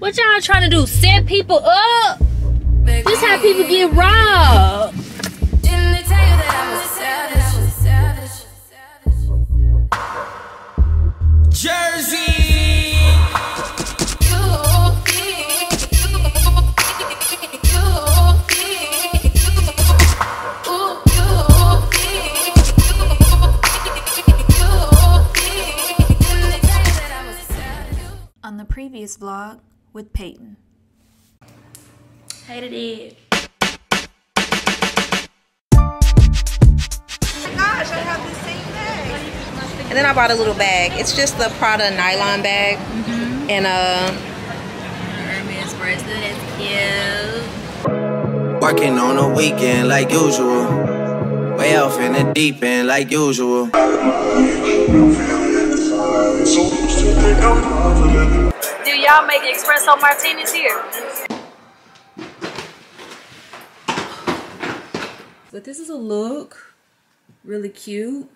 What y'all trying to do? Set people up? This how people get robbed. Jersey. on the previous vlog with Peyton. Hated it. gosh, I have the same bag. And then I bought a little bag. It's just the Prada nylon bag. And uh, Hermes bracelet is cute. Working on a weekend like usual. Way off in the deep end like usual. Do y'all make espresso martinis here? But this is a look, really cute.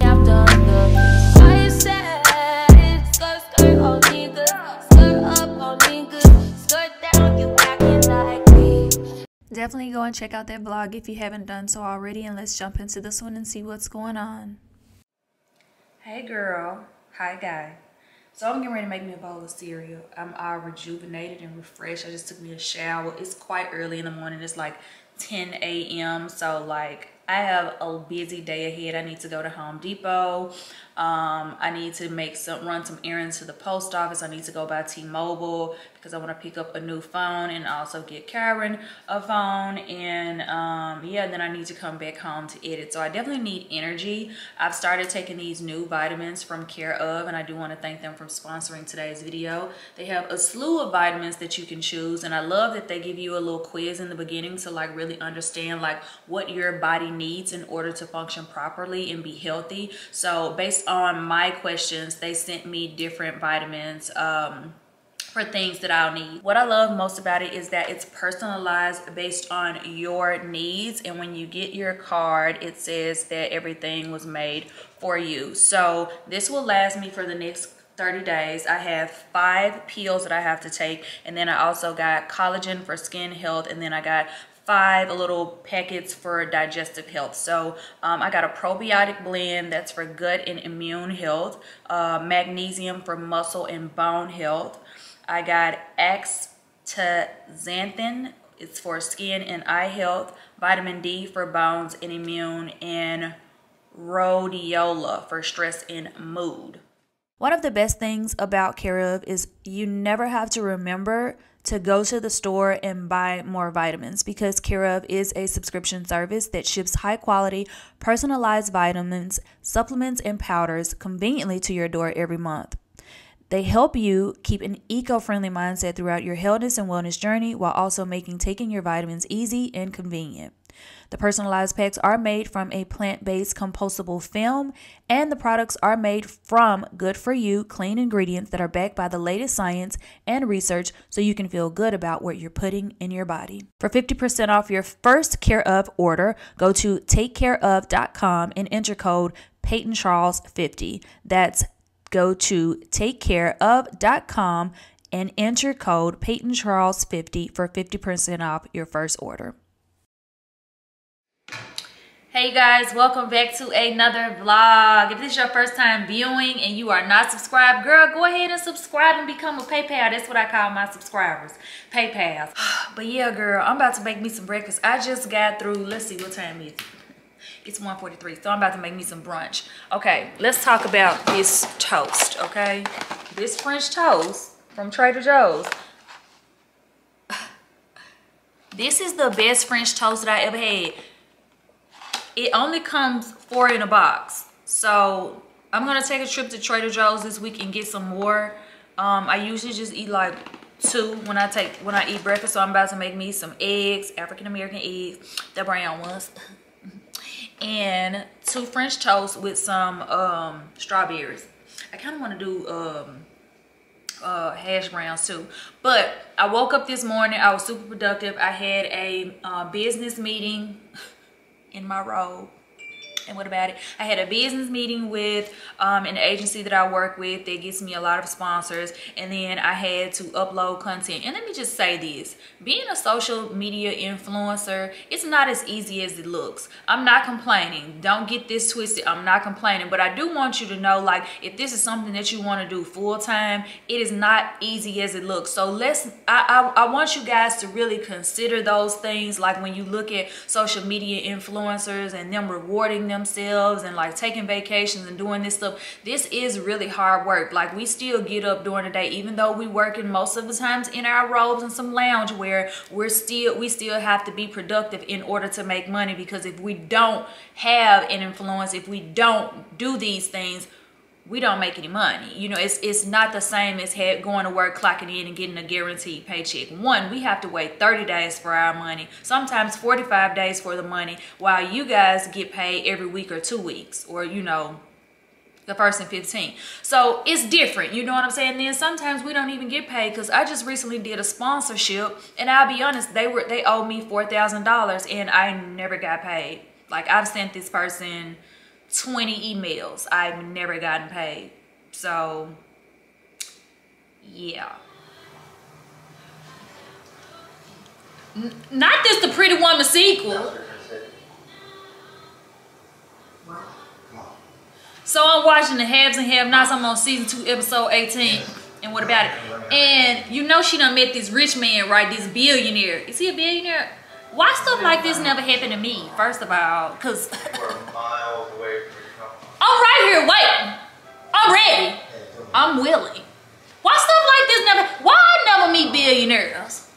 Definitely go and check out that vlog if you haven't done so already, and let's jump into this one and see what's going on. Hey girl, hi guy. So I'm getting ready to make me a bowl of cereal. I'm all rejuvenated and refreshed. I just took me a shower. It's quite early in the morning. It's like 10 a.m. So like I have a busy day ahead. I need to go to Home Depot. Um, I need to make some run some errands to the post office. I need to go by T-Mobile because I want to pick up a new phone and also get Karen a phone. And um, yeah, then I need to come back home to edit. So I definitely need energy. I've started taking these new vitamins from Care of, and I do want to thank them for sponsoring today's video. They have a slew of vitamins that you can choose, and I love that they give you a little quiz in the beginning to like really understand like what your body needs in order to function properly and be healthy. So based on my questions, they sent me different vitamins. Um, for things that I'll need. What I love most about it is that it's personalized based on your needs. And when you get your card, it says that everything was made for you. So this will last me for the next 30 days. I have five pills that I have to take. And then I also got collagen for skin health. And then I got five little packets for digestive health. So um, I got a probiotic blend that's for gut and immune health, uh, magnesium for muscle and bone health. I got astaxanthin, it's for skin and eye health, vitamin D for bones and immune, and rhodiola for stress and mood. One of the best things about Care of is you never have to remember to go to the store and buy more vitamins because Care of is a subscription service that ships high quality, personalized vitamins, supplements, and powders conveniently to your door every month. They help you keep an eco friendly mindset throughout your healthness and wellness journey while also making taking your vitamins easy and convenient. The personalized packs are made from a plant based compostable film, and the products are made from good for you, clean ingredients that are backed by the latest science and research so you can feel good about what you're putting in your body. For 50% off your first Care of order, go to takecareof.com and enter code Peyton Charles 50. That's go to takecareof.com and enter code Peyton Charles 50 for 50% off your first order. Hey guys, welcome back to another vlog. If this is your first time viewing and you are not subscribed, girl, go ahead and subscribe and become a Peypal. That's what I call my subscribers, Peypals. But yeah, girl, I'm about to make me some breakfast. I just got through, let's see what time it is. It's 1:43, so I'm about to make me some brunch. Okay, let's talk about this toast, okay? This French toast from Trader Joe's. This is the best French toast that I ever had. It only comes four in a box. So I'm gonna take a trip to Trader Joe's this week and get some more. Um, I usually just eat like two when I take when I eat breakfast. So I'm about to make me some eggs, African American eggs, the brown ones and two French toast with some um, strawberries. I kind of want to do um, uh, hash browns too. But I woke up this morning. I was super productive. I had a uh, business meeting in my robe. And what about it? I had a business meeting with um, an agency that I work with that gets me a lot of sponsors. And then I had to upload content. And let me just say this. Being a social media influencer, it's not as easy as it looks. I'm not complaining. Don't get this twisted. I'm not complaining. But I do want you to know, like, if this is something that you want to do full time, it is not easy as it looks. So let's, I, I, I want you guys to really consider those things. Like when you look at social media influencers and them rewarding themselves and like taking vacations and doing this stuff, this is really hard work. Like we still get up during the day, even though we working most of the times in our robes and some lounge wear, we're still, we still have to be productive in order to make money because if we don't have an influence, if we don't do these things, we don't make any money. You know, it's it's not the same as head going to work, clocking in, and getting a guaranteed paycheck. One, we have to wait 30 days for our money, sometimes 45 days for the money, while you guys get paid every week or two weeks, or you know, the first and 15. So it's different. You know what I'm saying? Then sometimes we don't even get paid because I just recently did a sponsorship, and I'll be honest, they were they owed me four thousand dollars, and I never got paid. Like I've sent this person 20 emails. I've never gotten paid. So, yeah. N not just the Pretty Woman sequel. So I'm watching the Haves and Have-Nots. I'm on season two, episode 18. And what about it? And you know she done met this rich man, right? This billionaire. Is he a billionaire? Why stuff like this never happened to me, first of all? Because I'm right here waiting. I'm ready. I'm willing. Why stuff like this never, why I never meet billionaires?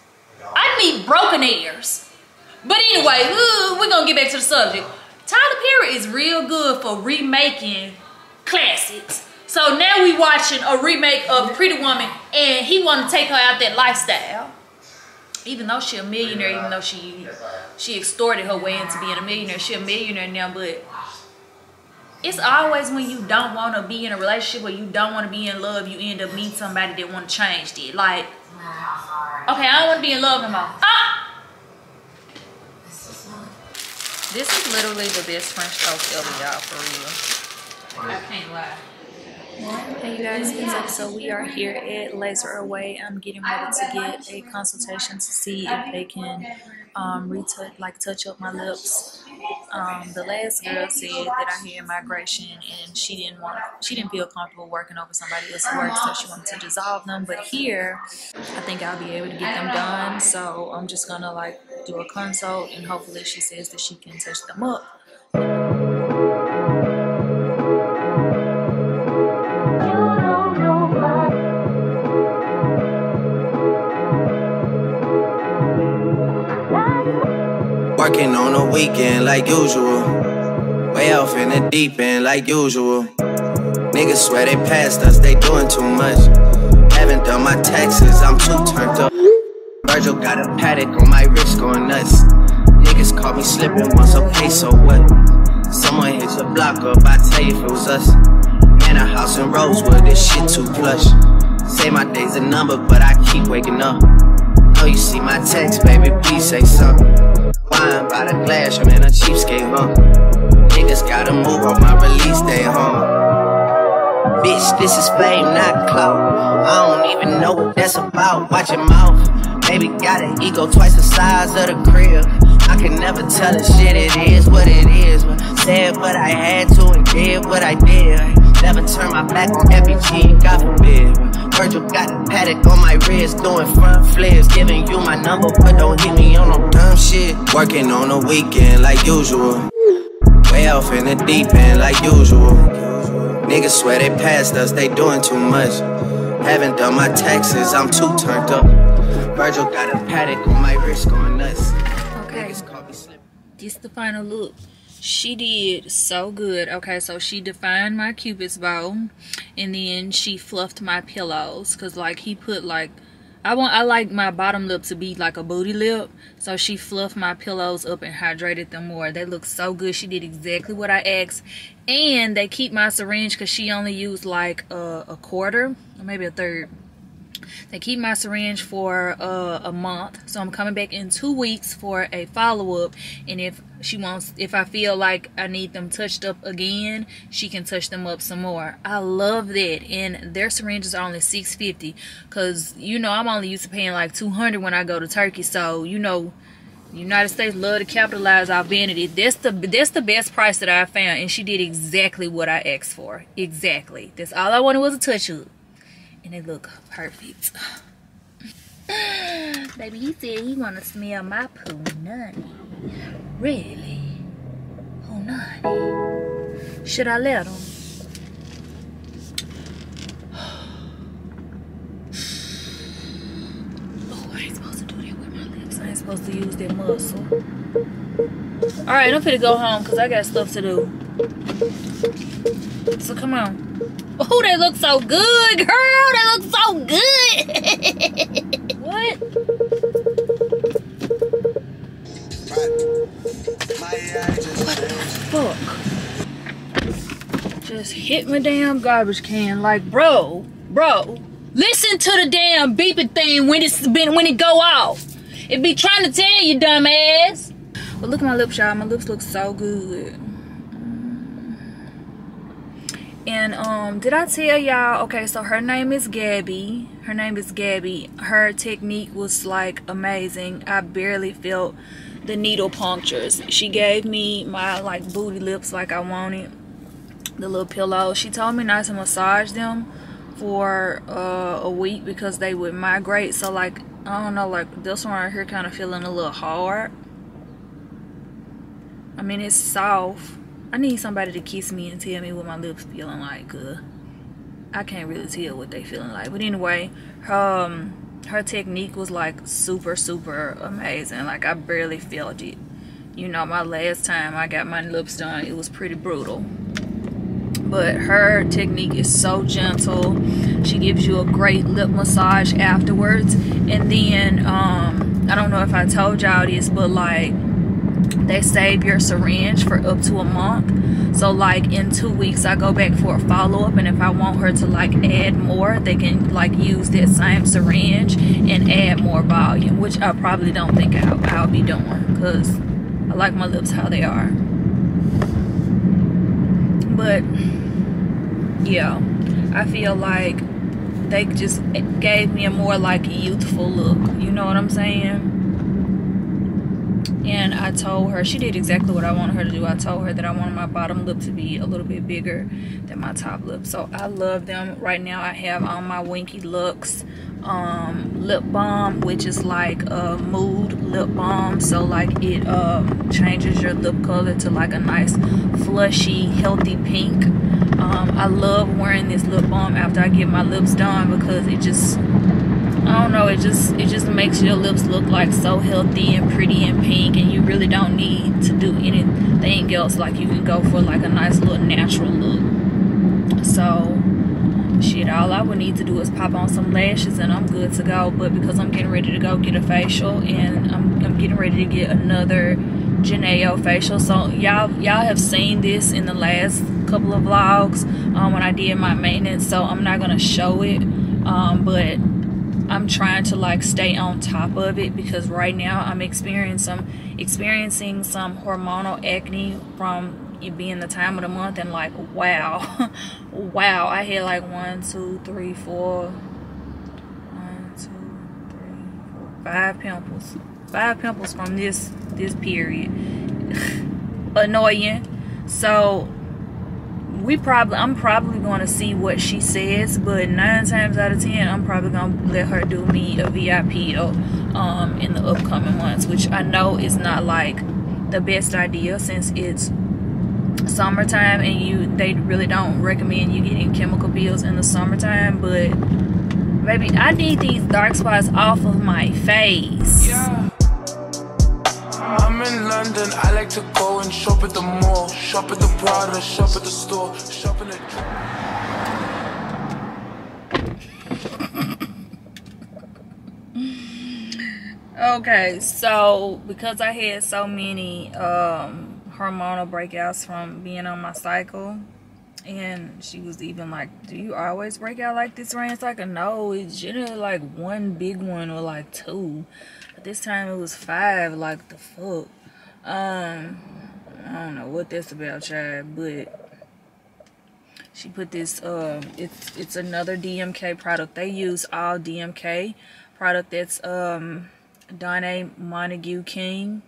I meet broken heirs. But anyway, we're going to get back to the subject. Tyler Perry is real good for remaking classics. So now we watching a remake of Pretty Woman and he want to take her out that lifestyle even though she a millionaire, even though she she extorted her way into being a millionaire, she a millionaire now, but it's always when you don't want to be in a relationship or you don't want to be in love, you end up meeting somebody that want to change it. Like, okay, I don't want to be in love no more. Ah! This is literally the best French toast ever, y'all, for real. I can't lie. Hey guys, it's up. So we are here at Laser Away. I'm getting ready to get a consultation to see if they can um, retouch, like touch up my lips. Um, the last girl said that I had migration and she didn't want, she didn't feel comfortable working over somebody else's work, so she wanted to dissolve them. But here, I think I'll be able to get them done. So I'm just gonna like do a consult and hopefully she says that she can touch them up. Weekend like usual. Way off in the deep end like usual. Niggas swear they passed us, they doing too much. Haven't done my taxes, I'm too turned up. Virgil got a Patek on my wrist going nuts. Niggas caught me slipping once, okay, so what? Someone hits a block up, I tell you if it was us. Man, a house in Rosewood, this shit too plush. Say my day's a number, but I keep waking up. Oh, you see my text, baby, please say something. Wine by the glass, I'm in a cheapskate, huh? Niggas gotta move on my release day, huh? Bitch, this is fame, not clout. I don't even know what that's about. Watch your mouth. Baby got an ego twice the size of the crib. I can never tell a shit, it is what it is. But said what I had to and did what I did. Never turn my back on FBG, God forbid. Virgil got a Patek on my wrist, doing front flips. Giving you my number, but don't hit me on no dumb shit. Working on a weekend like usual. Way off in the deep end like usual. Niggas swear they passed us, they doing too much. Haven't done my taxes, I'm too turned up. Virgil got a Patek on my wrist, going nuts. Okay. This the final look. She did so good. Okay, so she defined my cupid's bow, and then she fluffed my pillows, cause like he put like I want I like my bottom lip to be like a booty lip. So she fluffed my pillows up and hydrated them more. They look so good. She did exactly what I asked. And they keep my syringe because she only used like a, a quarter or maybe a third. They keep my syringe for uh, a month, so I'm coming back in two weeks for a follow up. And if she wants, if I feel like I need them touched up again, she can touch them up some more. I love that, and their syringes are only six fifty, cause you know I'm only used to paying like two hundred when I go to Turkey, so you know United States love to capitalize our vanity. That's the that's the best price that I found, and she did exactly what I asked for. Exactly. That's all I wanted was a touch up, and it look perfect. Baby, he said he wanna smell my poo. punani. Really? Punani? Should I let him? Oh, I to use their muscle. Alright, I'm finna go home because I got stuff to do. So come on. Oh, they look so good, girl. They look so good. what? What the fuck? Just hit my damn garbage can like, bro, bro. Listen to the damn beeping thing when it's been when it go off. It be trying to tell you, dumbass. But look at my lips, y'all. My lips look so good. And um, did I tell y'all? Okay, so her name is Gabby. Her name is Gabby. Her technique was like amazing. I barely felt the needle punctures. She gave me my like booty lips like I wanted. The little pillow. She told me not to massage them for uh, a week because they would migrate. So like I don't know, like this one right here kind of feeling a little hard. I mean, it's soft. I need somebody to kiss me and tell me what my lips feeling like. Uh, I can't really tell what they feeling like. But anyway, her, um, her technique was like super, super amazing. Like I barely felt it. You know, my last time I got my lips done, it was pretty brutal but her technique is so gentle. She gives you a great lip massage afterwards. And then um i don't know if i told y'all this but like they save your syringe for up to a month. So like in two weeks i go back for a follow-up and if i want her to like add more they can like use that same syringe and add more volume which i probably don't think i'll, I'll be doing because i like my lips how they are. But yeah. I feel like they just gave me a more like youthful look. You know what i'm saying? And I told her she did exactly what I wanted her to do. I told her that I wanted my bottom lip to be a little bit bigger than my top lip. So I love them. Right now I have on my Winky Lux um, lip balm which is like a mood lip balm. So like it um, changes your lip color to like a nice flushy healthy pink um, I love wearing this lip balm after I get my lips done because it just I don't know it just it just makes your lips look like so healthy and pretty and pink and you really don't need to do anything else. Like you can go for like a nice little natural look. So shit all I would need to do is pop on some lashes and I'm good to go. But because I'm getting ready to go get a facial and I'm, I'm getting ready to get another Geneo facial. So y'all y'all have seen this in the last couple of vlogs um, when I did my maintenance so I'm not gonna show it um, but I'm trying to like stay on top of it because right now I'm experiencing some experiencing some hormonal acne from it being the time of the month and like wow wow I had like one two three four one two three four five pimples five pimples from this this period. Annoying. So we probably I'm probably going to see what she says but nine times out of ten I'm probably going to let her do me a VIP um in the upcoming months which I know is not like the best idea since it's summertime and you they really don't recommend you getting chemical peels in the summertime but baby I need these dark spots off of my face yeah. In London, I like to go and shop at the mall Shop at the Prada, shop at the store Shop in the... okay, so because I had so many um hormonal breakouts from being on my cycle and she was even like, "Do you always break out like this, Rain?" It's like no. It's generally like one big one or like two. But this time it was five. Like the fuck. Um, I don't know what that's about, child, but she put this. Um, it's it's another DMK product. They use all DMK product. That's um, Donna Montague King.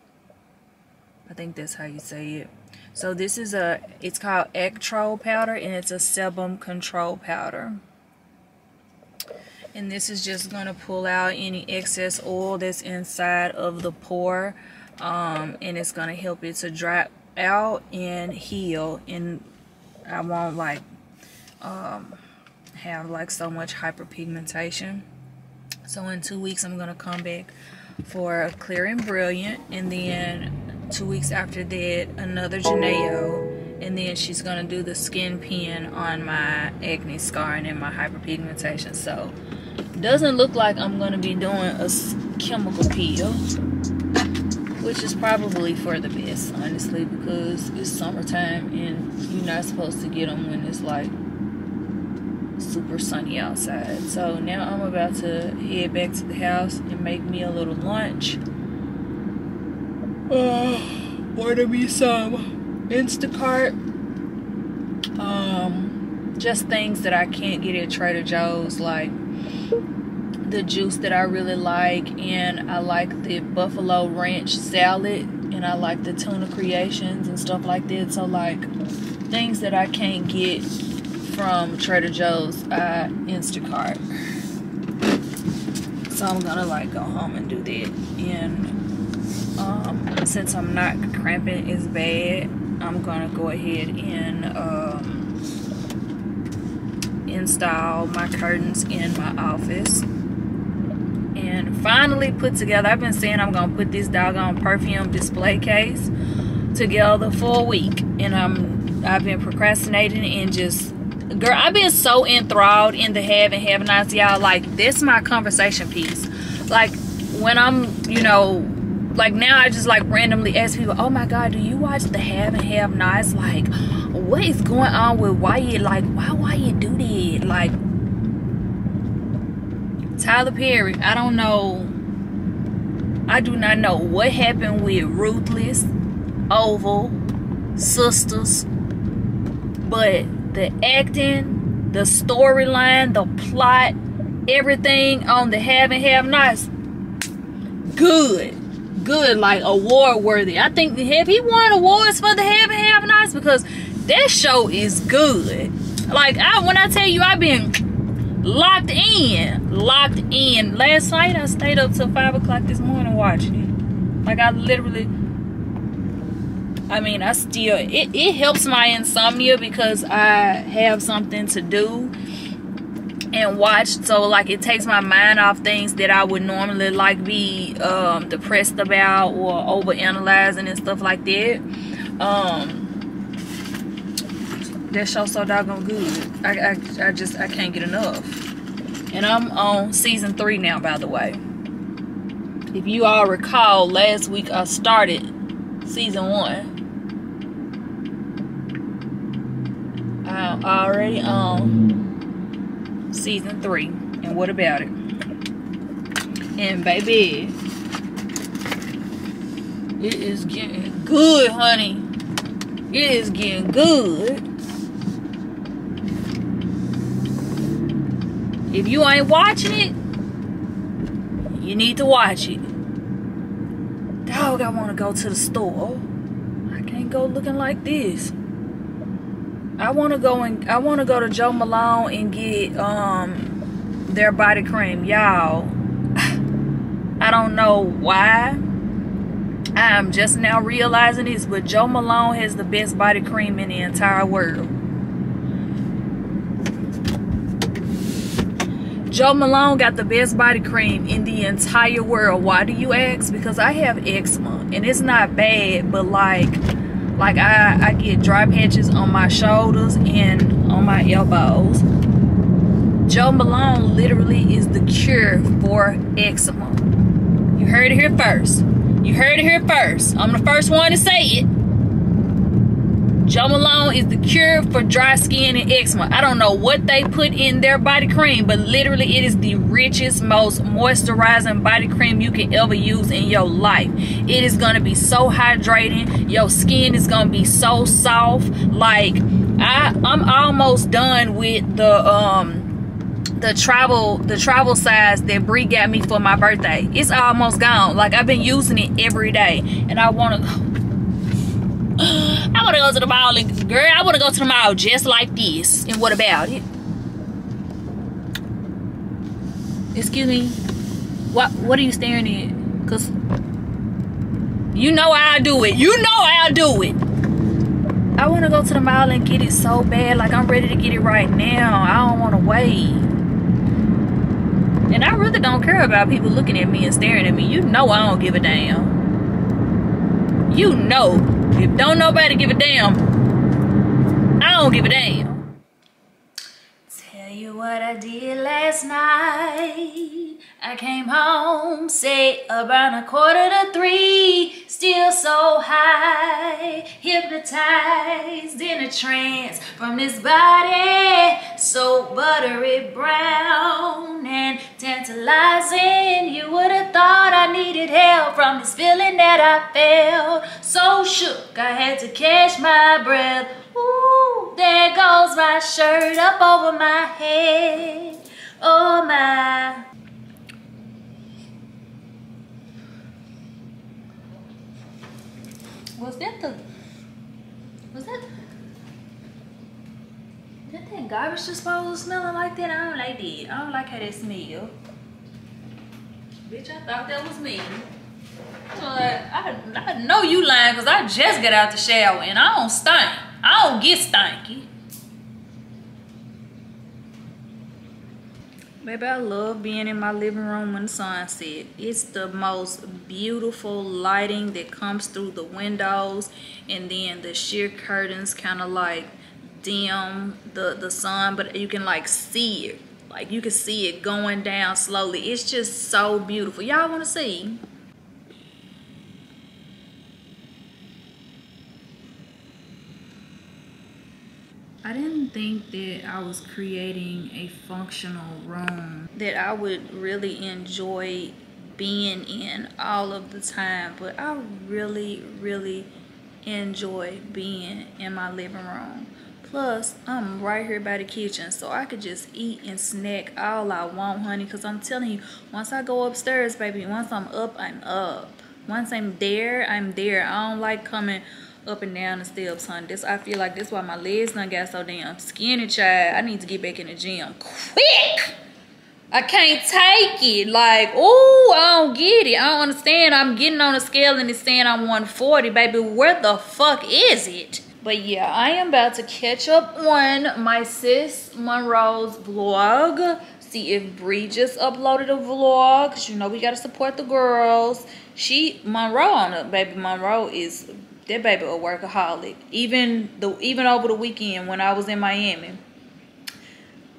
I think that's how you say it. So this is a, it's called Ectro powder and it's a sebum control powder. And this is just going to pull out any excess oil that's inside of the pore. Um, and it's going to help it to dry out and heal. And I won't like um, have like so much hyperpigmentation. So in two weeks I'm going to come back for a Clear and Brilliant. And then two weeks after that another Geneo and then she's gonna do the skin pen on my acne scarring and my hyperpigmentation so doesn't look like I'm gonna be doing a chemical peel which is probably for the best honestly because it's summertime and you're not supposed to get them when it's like super sunny outside so now I'm about to head back to the house and make me a little lunch uh, order me some Instacart. Um, just things that I can't get at Trader Joe's, like the juice that I really like, and I like the Buffalo Ranch salad, and I like the tuna creations and stuff like that. So, like things that I can't get from Trader Joe's, I Instacart. So I'm gonna like go home and do that and um, since I'm not cramping as bad, I'm gonna go ahead and um, install my curtains in my office and finally put together I've been saying I'm gonna put this doggone perfume display case together for a week and I'm I've been procrastinating and just girl I've been so enthralled in the have and have nots y'all like this my conversation piece like when I'm you know like now I just like randomly ask people, oh my god, do you watch the have and have nots? Like, what is going on with Wyatt? Like, why Wyatt do that? Like Tyler Perry, I don't know. I do not know what happened with Ruthless, Oval, Sistas, but the acting, the storyline, the plot, everything on the have and have nots, good good, like award worthy. I think the have he won awards for the Have and Have Nots because that show is good. Like I when I tell you I've been locked in, locked in. Last night I stayed up till five o'clock this morning watching it. Like I literally I mean, I still it, it helps my insomnia because I have something to do and watch so like it takes my mind off things that I would normally like be um, depressed about or over analyzing and stuff like that um that show so doggone good I, I, I just I can't get enough and I'm on season three now by the way if you all recall last week I started season one I'm already on season three. And what about it? And baby, it is getting good, honey. It is getting good. If you ain't watching it, you need to watch it. Dog, I want to go to the store. I can't go looking like this. I want to go and I want to go to Jo Malone and get um their body cream, y'all. I don't know why. I'm just now realizing this, but Jo Malone has the best body cream in the entire world. Jo Malone got the best body cream in the entire world. Why do you ask? Because I have eczema and it's not bad, but like like I, I get dry patches on my shoulders and on my elbows. Jo Malone literally is the cure for eczema. You heard it here first. You heard it here first. I'm the first one to say it. Jo Malone is the cure for dry skin and eczema. I don't know what they put in their body cream, but literally it is the richest, most moisturizing body cream you can ever use in your life. It is gonna be so hydrating. Your skin is gonna be so soft. Like I, I'm almost done with the um the travel the travel size that Brie got me for my birthday. It's almost gone. Like I've been using it every day, and I want to. I want to go to the mall, and girl, I want to go to the mall just like this. And what about it? Excuse me. What What are you staring at? Cause you know I'll do it. You know I'll do it. I want to go to the mall and get it so bad. Like I'm ready to get it right now. I don't want to wait. And I really don't care about people looking at me and staring at me. You know I don't give a damn. You know, if don't nobody give a damn, I don't give a damn. Tell you what I did last night. I came home, say around a quarter to three, still so high, hypnotized in a trance from this body, so buttery brown and tantalizing. You would have thought I needed help from this feeling that I felt. So shook, I had to catch my breath. Ooh, there goes my shirt up over my head. Oh my. Was that the was that that that garbage disposal smelling like that? I don't like that. I don't like how that smell. Bitch, I thought that was me. So like, I, I know you lying because I just got out the shower and I don't stink. I don't get stinky. Baby, I love being in my living room when the sun set. It's the most beautiful lighting that comes through the windows and then the sheer curtains kind of like dim the, the sun, but you can like see it. Like you can see it going down slowly. It's just so beautiful. Y'all want to see? I didn't think that I was creating a functional room that I would really enjoy being in all of the time, but I really, really enjoy being in my living room. Plus, I'm right here by the kitchen, so I could just eat and snack all I want, honey, because I'm telling you, once I go upstairs, baby, once I'm up, I'm up. Once I'm there, I'm there. I don't like coming up and down the steps, honey. This I feel like this why my legs done got so damn skinny, child. I need to get back in the gym quick. I can't take it. Like, oh, I don't get it. I don't understand. I'm getting on a scale and it's saying I'm 140, baby. Where the fuck is it? But yeah, I am about to catch up on my sis Monroe's vlog. See if Bree just uploaded a vlog. Cause you know we gotta support the girls. She Monroe on it, baby. Monroe is that baby a workaholic. Even the even over the weekend when I was in Miami,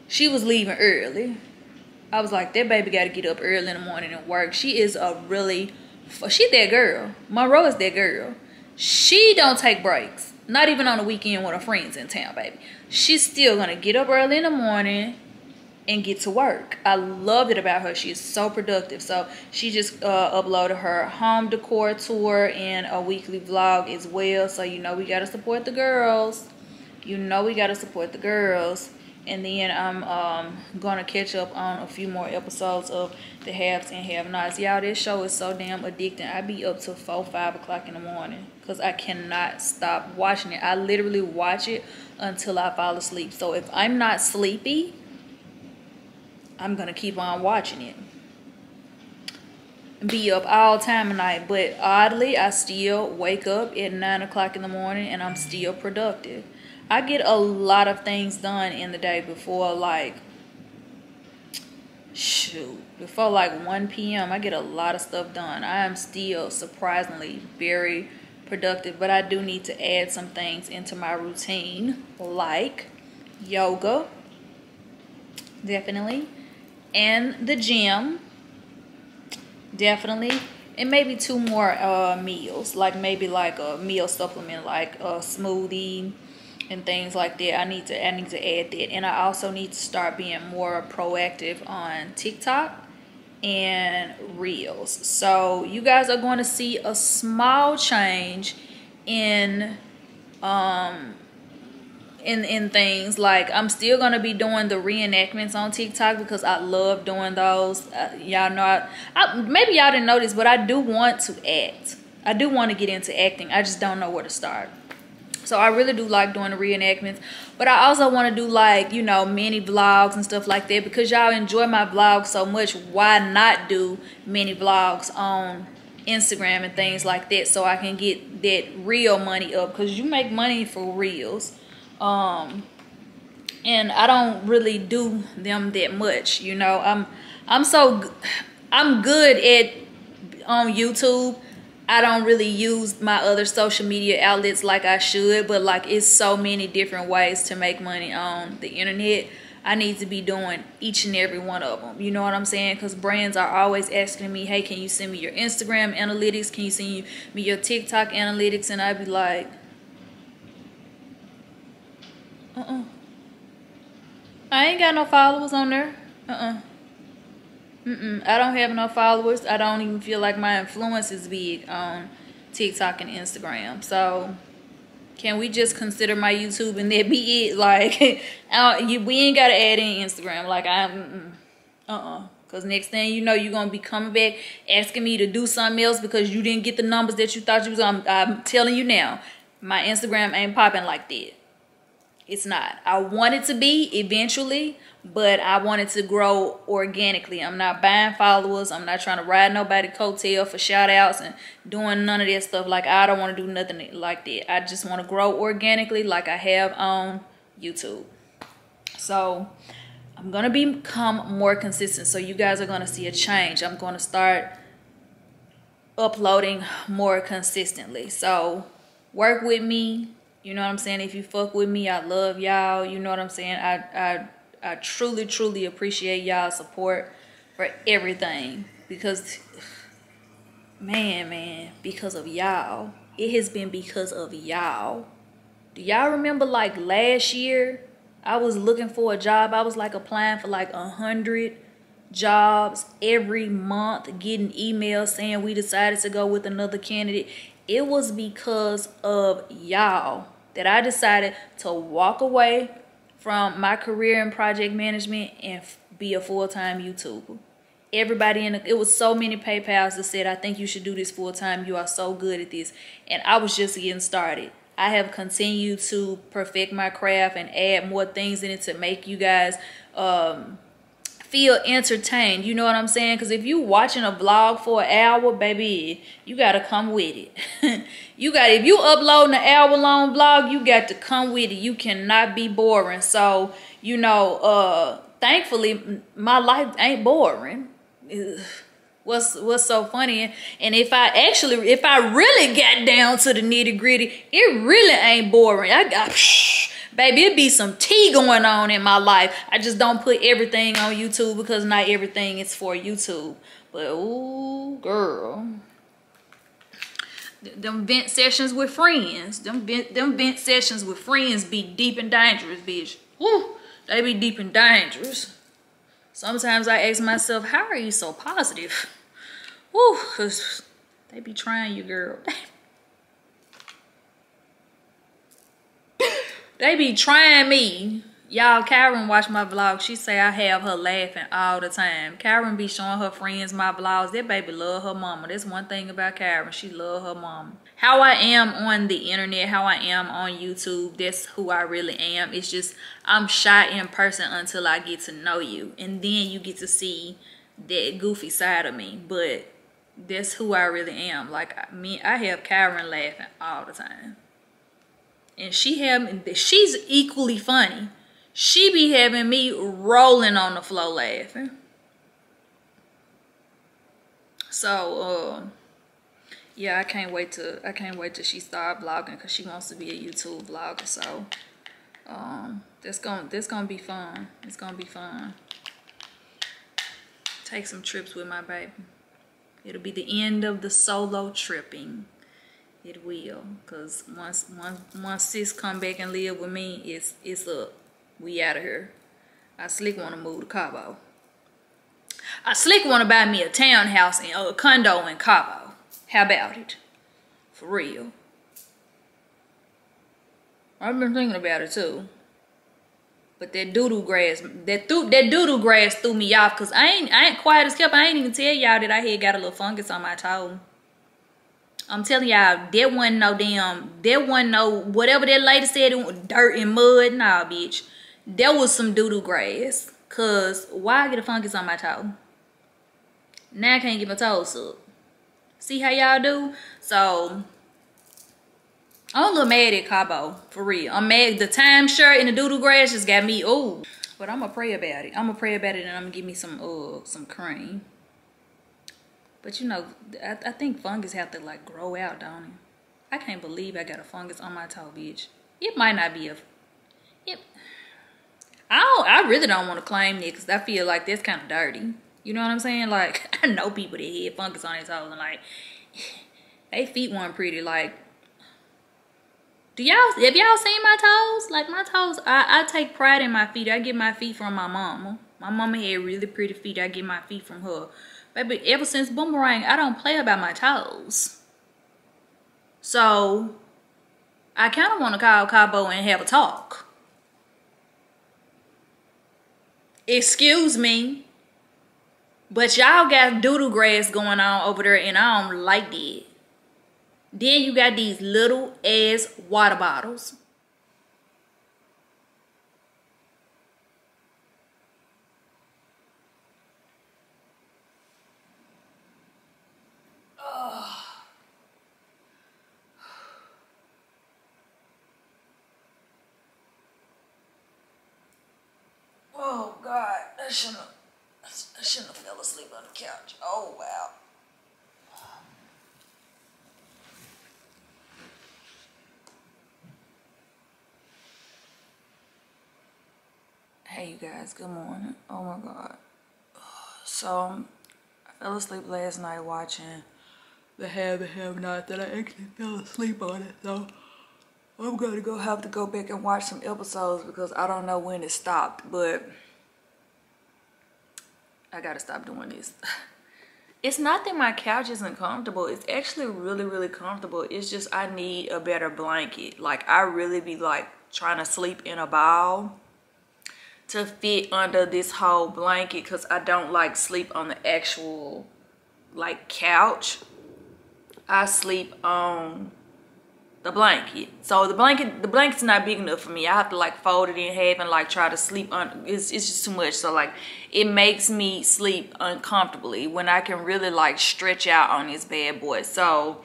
she was leaving early. I was like, that baby got to get up early in the morning and work. She is a really, she that girl. Monroe is that girl. She don't take breaks. Not even on the weekend when her friends in town, baby. She's still gonna get up early in the morning and get to work. I loved it about her. She is so productive. So she just uh, uploaded her home decor tour and a weekly vlog as well. So you know we gotta support the girls. You know we gotta support the girls. And then I'm um, gonna catch up on a few more episodes of the haves and have nots. Y'all, this show is so damn addicting. I be up till four, five o'clock in the morning because I cannot stop watching it. I literally watch it until I fall asleep. So if I'm not sleepy, I'm gonna keep on watching it. Be up all time of night, but oddly, I still wake up at nine o'clock in the morning and I'm still productive. I get a lot of things done in the day before like shoot before like 1 p.m. I get a lot of stuff done. I am still surprisingly very productive, but I do need to add some things into my routine like yoga, definitely, and the gym, definitely, and maybe two more uh, meals, like maybe like a meal supplement, like a smoothie and things like that. I need to I need to add that, and I also need to start being more proactive on TikTok and Reels. So you guys are going to see a small change in um in in things like I'm still gonna be doing the reenactments on TikTok because I love doing those. Uh, y'all know, I, I, maybe y'all didn't notice, but I do want to act. I do want to get into acting. I just don't know where to start. So I really do like doing the reenactments, but I also want to do like you know mini vlogs and stuff like that because y'all enjoy my vlogs so much. Why not do mini vlogs on Instagram and things like that so I can get that real money up because you make money for reels um and i don't really do them that much you know i'm i'm so i'm good at on youtube i don't really use my other social media outlets like i should but like it's so many different ways to make money on the internet I need to be doing each and every one of them. You know what I'm saying? Because brands are always asking me, hey, can you send me your Instagram analytics? Can you send me your TikTok analytics? And I'd be like, uh-uh. I ain't got no followers on there. Uh-uh. Mm-mm. I don't have no followers. I don't even feel like my influence is big on TikTok and Instagram. So can we just consider my YouTube and that be it? Like, you, we ain't got to add in Instagram. Like, I'm, uh-uh. Because next thing you know, you're going to be coming back asking me to do something else because you didn't get the numbers that you thought you was I'm, I'm telling you now, my Instagram ain't popping like that. It's not. I want it to be eventually, but I want it to grow organically. I'm not buying followers. I'm not trying to ride nobody coattail for shout outs and doing none of that stuff. Like, I don't want to do nothing like that. I just want to grow organically like I have on YouTube. So, I'm going to become more consistent. So, you guys are going to see a change. I'm going to start uploading more consistently. So, work with me you know what I'm saying? If you fuck with me, I love y'all. You know what I'm saying? I I I truly, truly appreciate y'all support for everything. Because man, man, because of y'all. It has been because of y'all. Do y'all remember like last year? I was looking for a job. I was like applying for like a hundred jobs every month, getting emails saying we decided to go with another candidate. It was because of y'all that I decided to walk away from my career in project management and be a full-time YouTuber. Everybody in the, it was so many Peypals that said, I think you should do this full-time. You are so good at this. And I was just getting started. I have continued to perfect my craft and add more things in it to make you guys um, feel entertained. You know what I'm saying? Because if you watching a vlog for an hour, baby, you got to come with it. you got if you uploading an hour long vlog, you got to come with it. You cannot be boring. So, you know, uh, thankfully, my life ain't boring. What's what's so funny? And if I actually, if I really got down to the nitty gritty, it really ain't boring. I got. Psh, baby, it be some tea going on in my life. I just don't put everything on YouTube because not everything is for YouTube. But ooh, girl. Them vent sessions with friends. Them vent, them vent sessions with friends be deep and dangerous, bitch. Woo, they be deep and dangerous. Sometimes I ask myself, how are you so positive? Woo, cause they be trying you, girl. They be trying me. Y'all, Karen watch my vlog. She say I have her laughing all the time. Karen be showing her friends my vlogs. That baby love her mama. That's one thing about Karen. She love her mama. How I am on the internet, how I am on YouTube, that's who I really am. It's just I'm shy in person until I get to know you. And then you get to see that goofy side of me. But that's who I really am. Like me, I have Karen laughing all the time and she have she's equally funny. She be having me rolling on the floor laughing. So, uh, yeah, I can't wait to I can't wait till she start vlogging because she wants to be a YouTube vlogger. So, um, this gonna this gonna be fun. It's gonna be fun. Take some trips with my baby. It'll be the end of the solo tripping It will, cause once once once sis come back and live with me, it's it's up. We out of here. I slick wanna move to Cabo. I slick wanna buy me a townhouse and a condo in Cabo. How about it? For real. I've been thinking about it too. But that doodoo grass, that th- that doodoo grass threw me off because I ain't I ain't quiet as kept. I ain't even tell y'all that I had got a little fungus on my toe. I'm telling y'all, there wasn't no damn, there wasn't no whatever that lady said, it dirt and mud. Nah, bitch, that was some doodoo grass. Cause why get a fungus on my toe? Now I can't get my toes up. See how y'all do? So I'm a little mad at Cabo, for real. I'm mad. The time shirt and the doodle grass just got me, oh. But I'm to pray about it. I'm to pray about it and I'm to give me some uh, some cream. But you know, I, I think fungus have to like grow out, don't it? I can't believe I got a fungus on my toe, bitch. It might not be a... It, I don't, I really don't want to claim it because I feel like that's kind of dirty. You know what I'm saying? Like, I know people that had fungus on their toes and like, they feet weren't pretty. Like, do y'all have y'all seen my toes? Like my toes, I, I take pride in my feet. I get my feet from my mama. My mama had really pretty feet. I get my feet from her. Baby, ever since boomerang, I don't play about my toes. So I kind of want to call Cabo and have a talk. Excuse me, but y'all got doodle grass going on over there, and I don't like that. Then you got these little ass water bottles. Oh God, I shouldn't have, I shouldn't have fell asleep on the couch. Oh wow. Hey you guys, good morning. Oh my god. So I fell asleep last night watching the have and have not that I actually fell asleep on it. So I'm gonna go have to go back and watch some episodes because I don't know when it stopped, but I gotta stop doing this. It's not that my couch isn't comfortable. It's actually really, really comfortable. It's just I need a better blanket. Like I really be like trying to sleep in a ball to fit under this whole blanket because I don't like sleep on the actual like couch. I sleep on the blanket. So the blanket, the blanket's not big enough for me. I have to like fold it in half and like try to sleep on. It's it's just too much. So like it makes me sleep uncomfortably when I can really like stretch out on this bad boy. So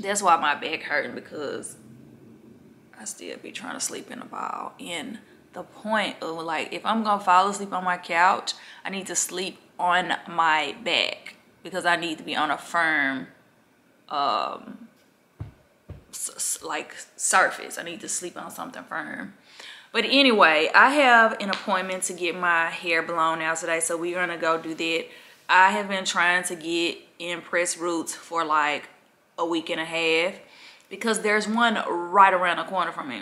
that's why my back hurting because I still be trying to sleep in a ball in the point of like if I'm gonna fall asleep on my couch, I need to sleep on my back because I need to be on a firm um like surface. I need to sleep on something firm. But anyway, I have an appointment to get my hair blown out today, so we're gonna go do that. I have been trying to get in Pressed Roots for like a week and a half because there's one right around the corner from me.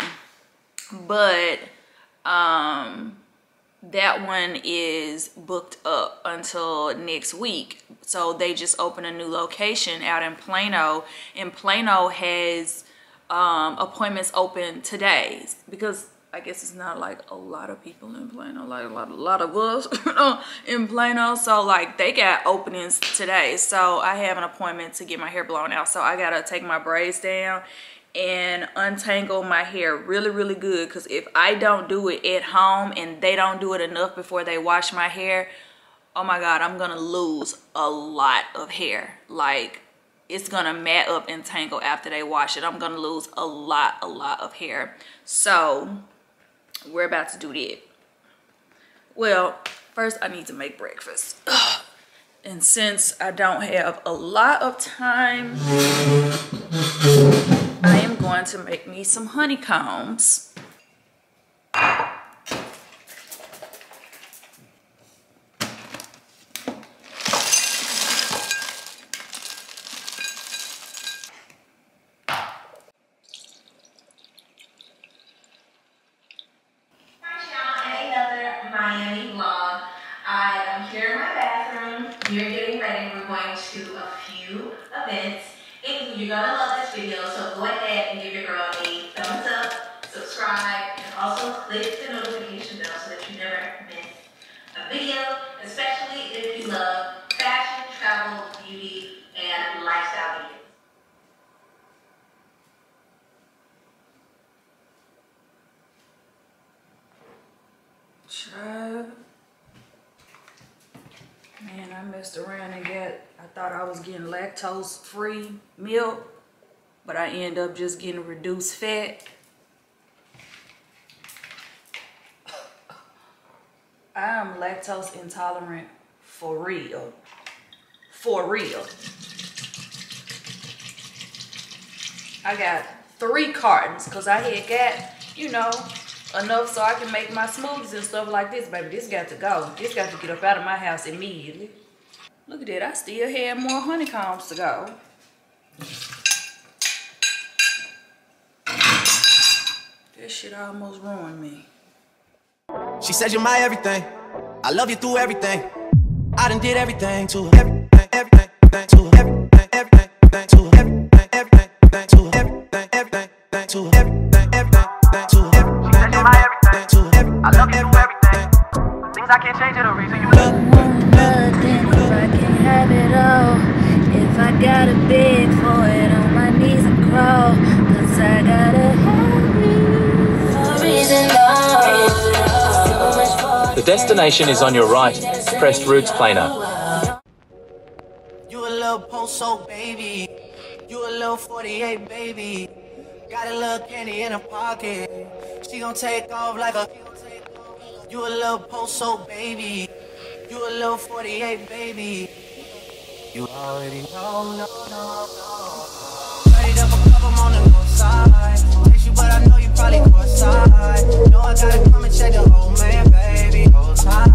But um that one is booked up until next week so they just opened a new location out in plano and plano has um appointments open today. Because i guess it's not like a lot of people in plano like a lot, a lot of us in plano. So like they got openings today. So i have an appointment to get my hair blown out. So i gotta take my braids down and untangle my hair really really good. Because if I don't do it at home and they don't do it enough before they wash my hair oh my god I'm gonna lose a lot of hair. Like it's gonna mat up and tangle after they wash it. I'm gonna lose a lot a lot of hair. So we're about to do that. Well first I need to make breakfast. And since I don't have a lot of time I am going to make me some honeycombs. offense. And you're gonna love this video, so go ahead and give your girl a thumbs up, subscribe, and also click the notification bell so that you never miss a video, especially if you love fashion, travel, beauty, and lifestyle videos. Child. Man, I messed around and got, I thought I was getting lactose free milk, but I end up just getting reduced fat. I am lactose intolerant for real. For real. I got three cartons because I had got, you know, enough so I can make my smoothies and stuff like this, baby. This got to go. This got to get up out of my house immediately. Look at that. I still have more honeycombs to go. That shit almost ruined me. She says you're my everything. I love you through everything. I done did everything to her. Everything, everything, to her. Everything, everything, to her. Everything, everything, to her. Everything, everything, to her. Everything, everything, to her. Everything, everything, to her. I love you through everything. Things I can't change are the reason you love. Nothing if I can have it all. If I gotta beg for it on my knees and crawl. Cause I gotta have destination is on your right. Pressed Roots Plano. You a little post-so baby. You a little 48 baby. Got a little candy in her pocket. She gon' take off like a. You a little post-so baby. You a little 48 baby. You already know, no, no, no. A couple on the north side. But I know probably cross side. Know I gotta come and check the whole man, baby. Hold tight.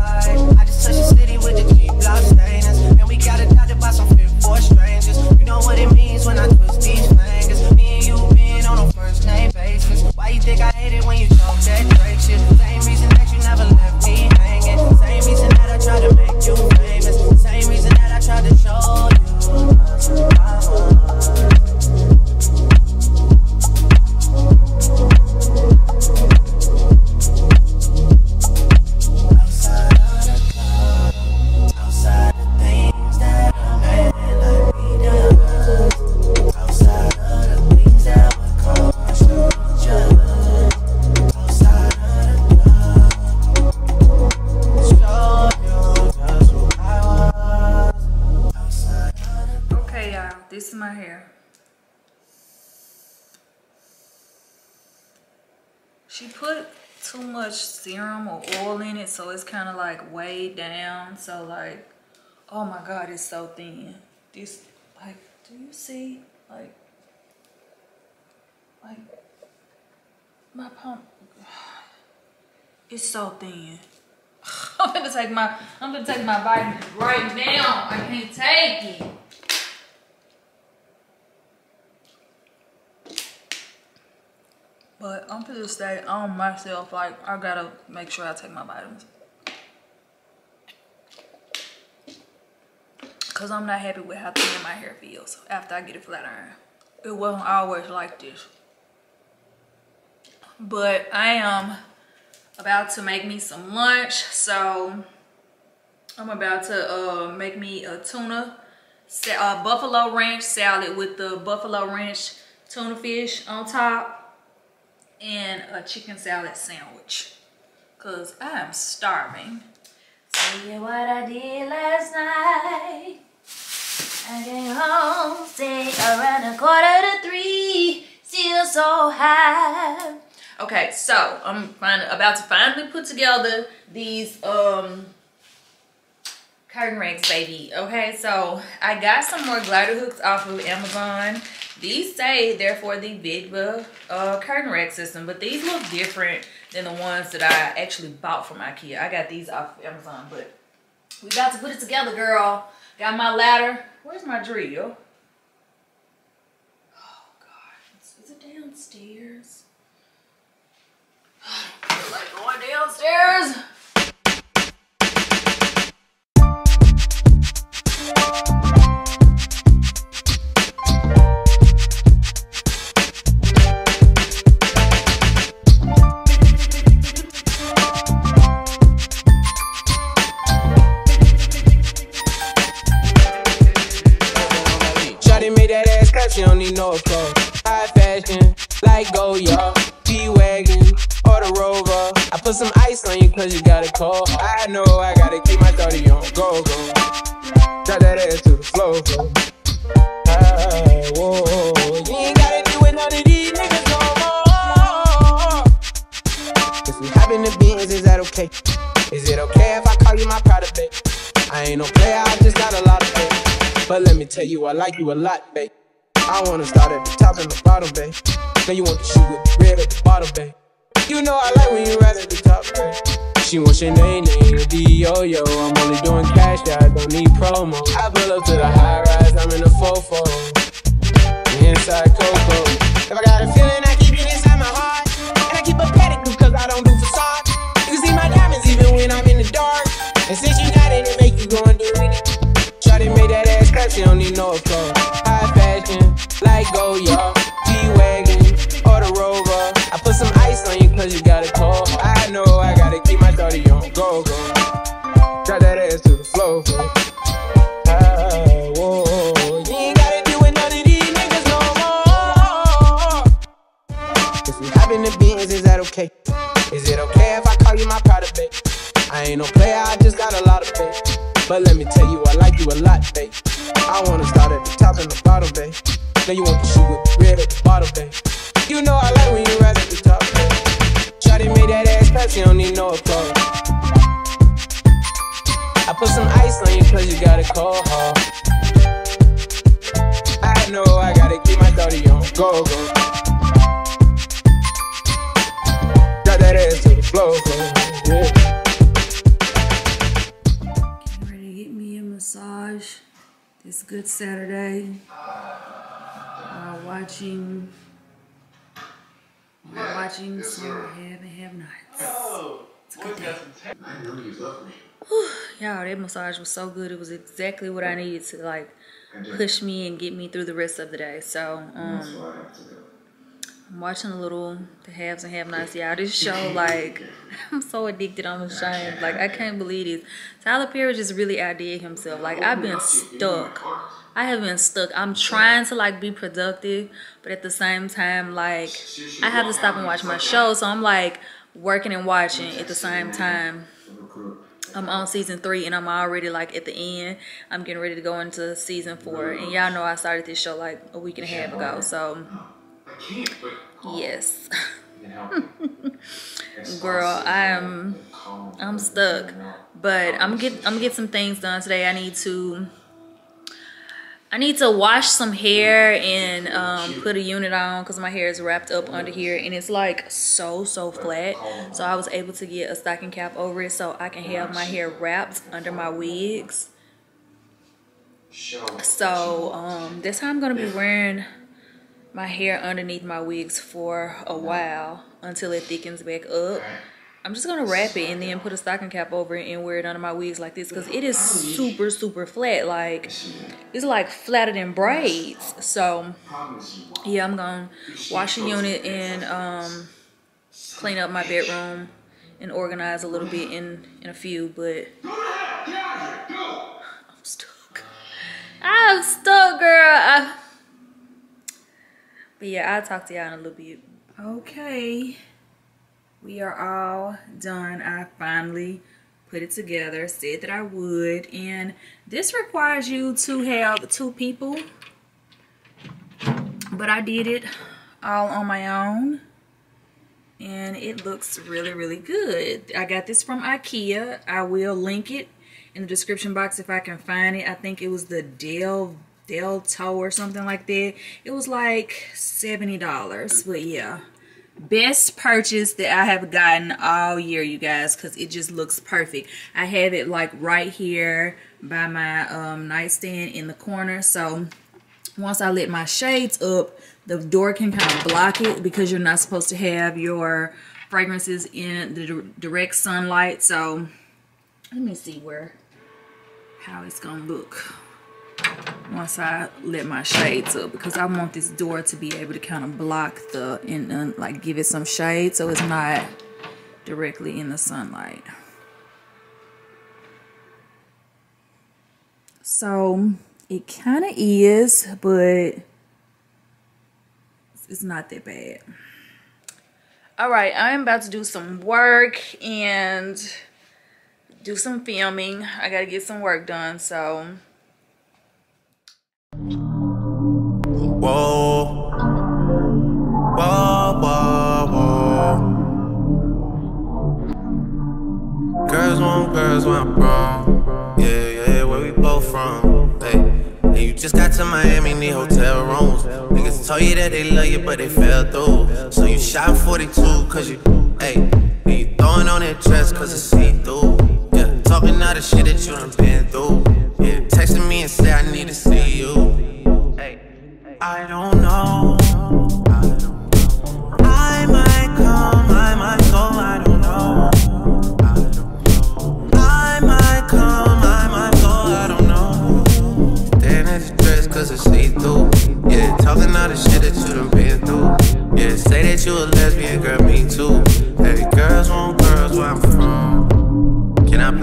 I just touched the city with the G block stainers. And we got adopted by some fit for strangers. You know what it means when I twist these fingers. Me and you being on a first name basis. Why you think I hate it when you talk that Drake shit? Same reason that you never left me hanging. Same reason that I tried to make you famous. Same reason that I tried to show you. So it's kind of like weighed down. So like, oh my God, it's so thin. This, like, do you see? Like, like, my pump, it's so thin. I'm gonna take my, I'm gonna take my vitamins right now. I can't take it. But I'm gonna stay on myself. Like I gotta make sure I take my vitamins. Cause I'm not happy with how thin my hair feels after I get it flat iron. It wasn't always like this. But I am about to make me some lunch. So I'm about to uh, make me a tuna, sa uh, buffalo ranch salad with the buffalo ranch tuna fish on top and a chicken salad sandwich because I am starving. Tell you what I did last night. I came home, stay around a quarter to three, still so high. Okay, so I'm about to finally put together these um curtain racks, baby. Okay, so I got some more glider hooks off of Amazon. These say they're for the Vidga uh, curtain rack system, but these look different than the ones that I actually bought from Ikea. I got these off of Amazon, but we about to put it together, girl. Got my ladder. Where's my drill? Oh God, is it downstairs? I don't feel like going downstairs. She don't need. High fashion, like Goya, G-Wagon, or the Rover. I put some ice on you cause you got a cold. I know I gotta keep my 30 on go, go. Drop that ass to the floor, floor. Ah, whoa, you ain't gotta none of these niggas no more. If we hop in beans, is that okay? Is it okay if I call you my product, babe? I ain't no player, I just got a lot of faith. But let me tell you, I like you a lot, babe. I wanna start at the top and the bottom, babe. Now you want the shoe with red at the bottom, babe. You know I like when you ride at the top, babe. She wants your name, name, the D-O-Yo. I'm only doing cash, that I don't need promo. I pull up to the high rise, I'm in the fofo. Inside Coco. If I got a feeling, I keep it inside my heart. And I keep a pedicure cause I don't do facade. You can see my diamonds even when I'm in the dark. And since you got it, it make you go and do it. Shawty made that ass clap, she don't need no applause. But let me tell you, I like you a lot, babe. I wanna start at the top and the bottom, babe. Now you want the shoe with red at the bottom, babe. You know I like when you rise at the top, babe. Shawty made that ass clap, you don't need no applause. I put some ice on you cause you got a cold heart. I know I gotta keep my 30 on go, go. Good Saturday. While watching while watching some have and have nots. It's a good day. Y'all, that massage was so good. It was exactly what I needed to like push me and get me through the rest of the day. So um I'm watching a little the haves and have nots. Y'all, this show like I'm so addicted, I'm ashamed. Like I can't believe this. Tyler Perry just really outdid himself. Like I've been stuck. I have been stuck. I'm trying to like be productive, but at the same time, like I have to stop and watch my show. So I'm like working and watching at the same time. I'm on season three and I'm already like at the end. I'm getting ready to go into season four. And y'all know I started this show like a week and a half ago. So yes. Girl, I'm I'm stuck. But I'm get I'm gonna get some things done today. I need to I need to wash some hair and um, put a unit on because my hair is wrapped up under here and it's like so so flat. so I was able to get a stocking cap over it so I can have my hair wrapped under my wigs. So um, that's how I'm gonna be wearing my hair underneath my wigs for a while until it thickens back up. I'm just gonna wrap it and then put a stocking cap over it and wear it under my wigs like this because it is super super flat. Like it's like flatter than braids. So yeah I'm gonna wash the unit and um, clean up my bedroom and organize a little bit in in a few but I'm stuck. I'm stuck girl. I, but yeah I'll talk to y'all in a little bit okay we are all done. I finally put it together, said that I would. And this requires you to have two people. But I did it all on my own. And it looks really, really good. I got this from Ikea. I will link it in the description box if I can find it. I think it was the Del Detolf or something like that. It was like $70. But yeah best purchase that I have gotten all year you guys because it just looks perfect I have it like right here by my um, nightstand in the corner so once I let my shades up the door can kind of block it because you're not supposed to have your fragrances in the direct sunlight so let me see where how it's gonna look once I let my shades up because I want this door to be able to kind of block the and uh, like give it some shade so it's not directly in the sunlight. So It kind of is, but it's not that bad. All right, I'm about to do some work and do some filming. I got to get some work done, so. Whoa. Whoa, whoa, whoa. Girls want girls I'm from. Yeah, yeah, where we both from. Hey. And you just got to Miami, need hotel rooms. Niggas told you that they love you, but they fell through. So you shot 42, cause you, hey. And you throwing on that dress, cause it's see through. Yeah, talking all the shit that you done been through. Yeah, texting me and say I don't know. I might come, I might go, I don't know. I might come, I might go, I don't know. At your dress cause it's see through. Yeah, talking the shit that you done been through. Yeah, say that you a lesbian, girl, me too. Hey, girls want girls where I'm from.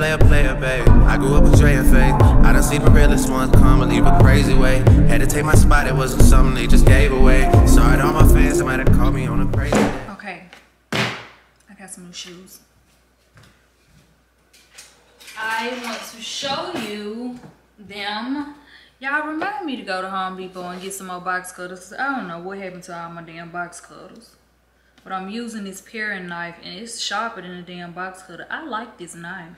I player, babe? I grew up with Dre and Faith. I done see the realest ones come and leave a crazy way. Had to take my spot, it wasn't something they just gave away. Sorry to all my fans that might have called me on a crazy day. Okay. I got some new shoes. I want to show you them. Y'all remind me to go to Home Depot and get some more box cutters. I don't know what happened to all my damn box cutters. But I'm using this paring knife and it's sharper than a damn box cutter. I like this knife.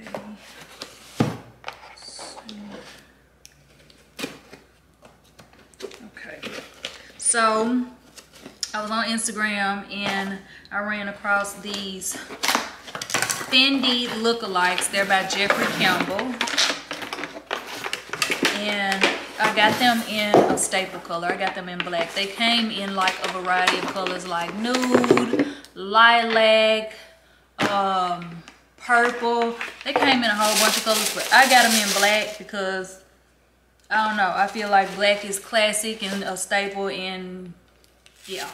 Okay. Okay. So I was on Instagram and I ran across these Fendi lookalikes. They're by Jeffrey Campbell. And I got them in a staple color. I got them in black. They came in like a variety of colors like nude, lilac, um, purple. They came in a whole bunch of colors, but I got them in black because I don't know. I feel like black is classic and a staple and yeah.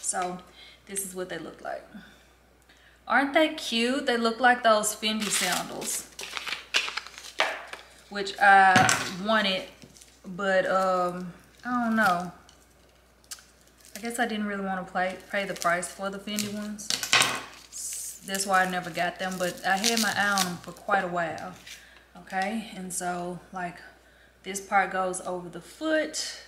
So this is what they look like. Aren't they cute? They look like those Fendi sandals. Which I wanted, but um, I don't know. I guess I didn't really want to pay, pay the price for the Fendi ones. That's why I never got them, but I had my eye on them for quite a while. Okay, and so like this part goes over the foot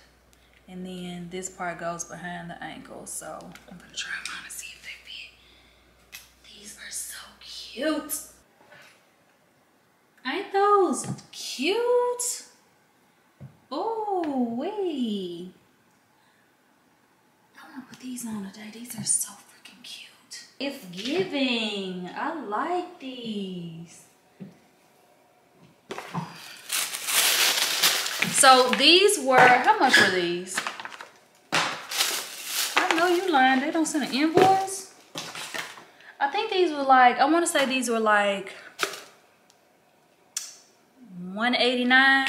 and then this part goes behind the ankle. So I'm gonna try them on and see if they fit. These are so cute. Ain't those cute? Oh, wait. I wanna put these on today. These are so. It's giving. I like these. So these were, how much were these? I know you lying, they don't send an invoice. I think these were like, I wanna say these were like 189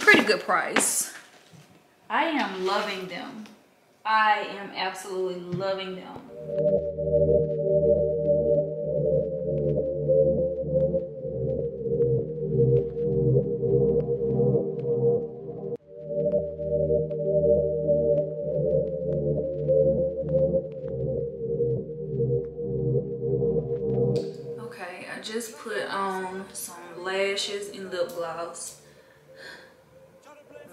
Pretty good price. I am loving them. I am absolutely loving them. Okay, I just put on some lashes and lip gloss.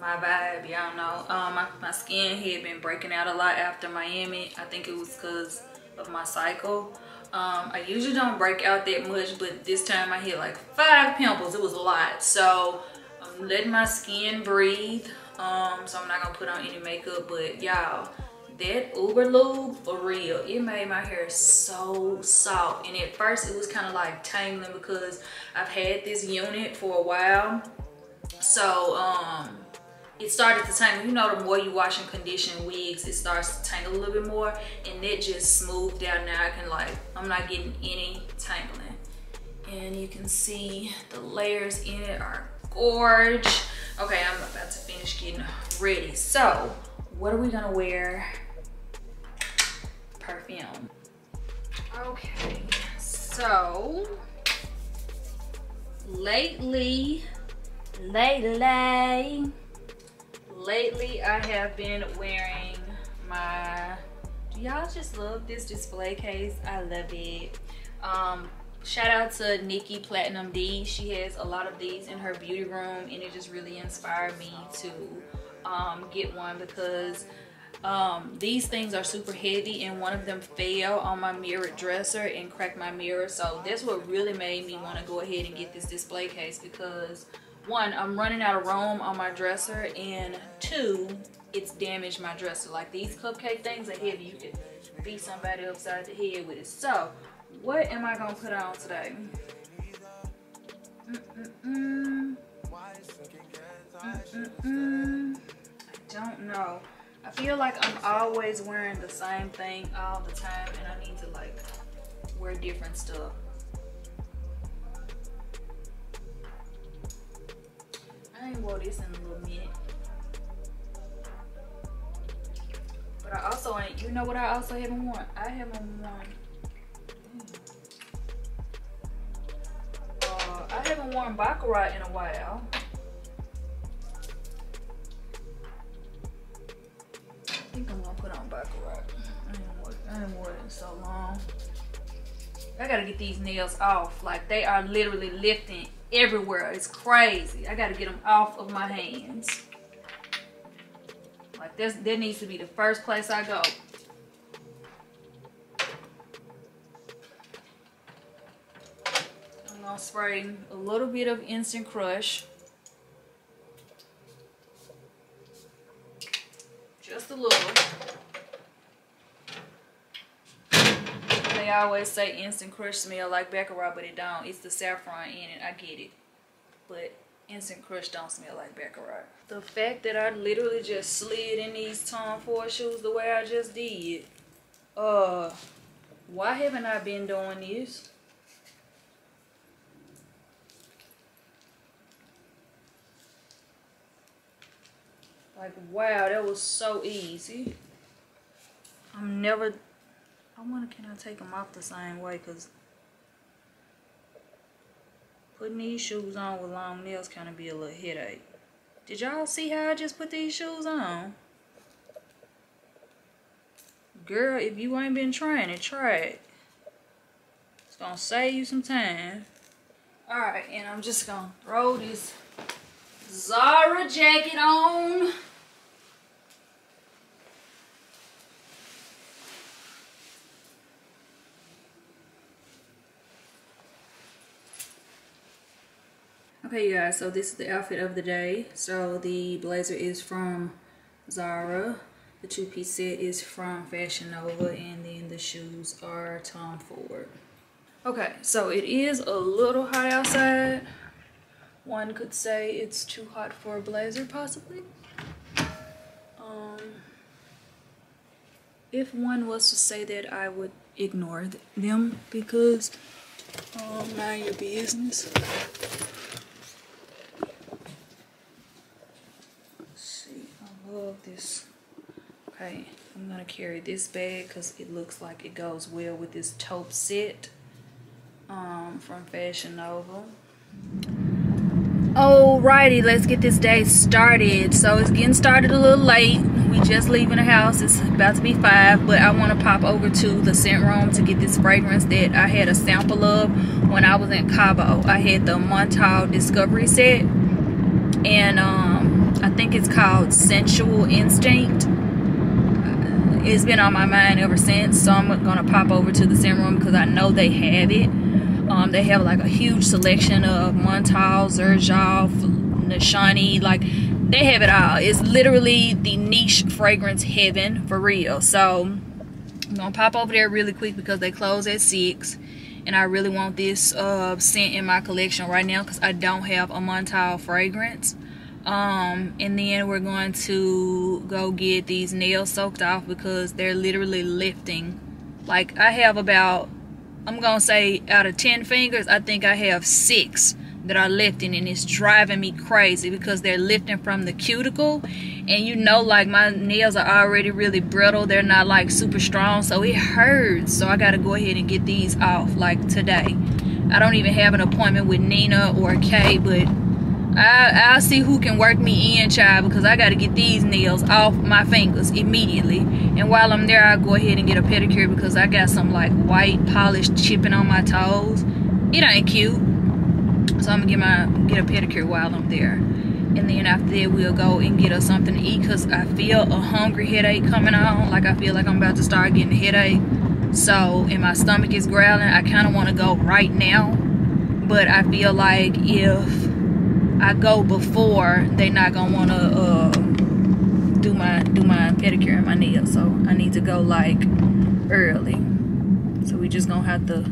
My vibe, y'all know. Um, my, my skin had been breaking out a lot after Miami. I think it was because of my cycle. Um, I usually don't break out that much, but this time I hit like five pimples. It was a lot. So I'm letting my skin breathe. Um, so I'm not gonna put on any makeup, but y'all, that Uber Lube, for real, it made my hair so soft. And at first it was kind of like tangling because I've had this unit for a while. So, um, it started to tangle. You know, the more you wash and condition wigs, it starts to tangle a little bit more. And it just smoothed down now. I can like, I'm not getting any tangling. And you can see the layers in it are gorge. Okay, I'm about to finish getting ready. So, what are we gonna wear? Perfume. Okay, so lately, lately, lately I have been wearing my, do y'all just love this display case? I love it. Um, shout out to Nikki Platinum D. She has a lot of these in her beauty room and it just really inspired me to um, get one because um, these things are super heavy and one of them fell on my mirrored dresser and cracked my mirror. So that's what really made me want to go ahead and get this display case because one, I'm running out of room on my dresser and two, it's damaged my dresser. Like these cupcake things are heavy. You could beat somebody upside the head with it. So what am I gonna put on today? Mm -mm -mm. I don't know. I feel like I'm always wearing the same thing all the time and I need to like wear different stuff. I ain't wore this in a little minute. But I also ain't, you know what I also haven't worn? I haven't worn, uh, I haven't worn Baccarat in a while. I think I'm gonna put on Baccarat. I ain't worn, it in so long. I gotta get these nails off. Like they are literally lifting everywhere. It's crazy. I gotta get them off of my hands. Like this, that needs to be the first place I go. I'm gonna spray a little bit of Instant Crush. just a little. They always say instant crush smell like Baccarat, but it don't. It's the saffron in it. I get it. But instant crush don't smell like Baccarat. The fact that I literally just slid in these Tom Ford shoes the way I just did. Uh, why haven't I been doing this? Like, wow, that was so easy. I'm never, I wonder can I take them off the same way because putting these shoes on with long nails kind of be a little headache. Did y'all see how I just put these shoes on? Girl, if you ain't been trying it, try it. It's gonna save you some time. Alright, and I'm just gonna throw this Zara jacket on. Okay, you guys, so this is the outfit of the day. So the blazer is from Zara. The two-piece set is from Fashion Nova, and then the shoes are Tom Ford. Okay, so it is a little hot outside. One could say it's too hot for a blazer, possibly. Um, if one was to say that, I would ignore them because um, mind your business. Love this. Okay, I'm gonna carry this bag because it looks like it goes well with this taupe set um, from Fashion Nova. Alrighty, let's get this day started. So it's getting started a little late. We just leaving the house. It's about to be five, but I want to pop over to the scent room to get this fragrance that I had a sample of when I was in Cabo. I had the Montale Discovery set, and um, I think it's called Sensual Instinct. Uh, it's been on my mind ever since, so I'm gonna pop over to the room because I know they have it. Um, they have like a huge selection of Montale, Xerjoff, Nishane, like they have it all. It's literally the niche fragrance heaven for real. So I'm gonna pop over there really quick because they close at six and I really want this uh, scent in my collection right now because I don't have a Montale fragrance um and then we're going to go get these nails soaked off because they're literally lifting. Like i have about i'm gonna say out of 10 fingers i think i have six that are lifting and it's driving me crazy because they're lifting from the cuticle. And you know like my nails are already really brittle. They're not like super strong so it hurts. So i gotta go ahead and get these off like today. I don't even have an appointment with Nina or Kay, but I, I'll see who can work me in, child, because I got to get these nails off my fingers immediately. And while I'm there, I'll go ahead and get a pedicure because I got some like white polish chipping on my toes. It ain't cute. So I'm gonna get my get a pedicure while I'm there. And then after that, we'll go and get us something to eat because I feel a hungry headache coming on. Like I feel like I'm about to start getting a headache. So, and my stomach is growling. I kind of want to go right now. But I feel like if I go before, they not gonna wanna uh, do my do my pedicure and my nails. So I need to go like early. So we just gonna have to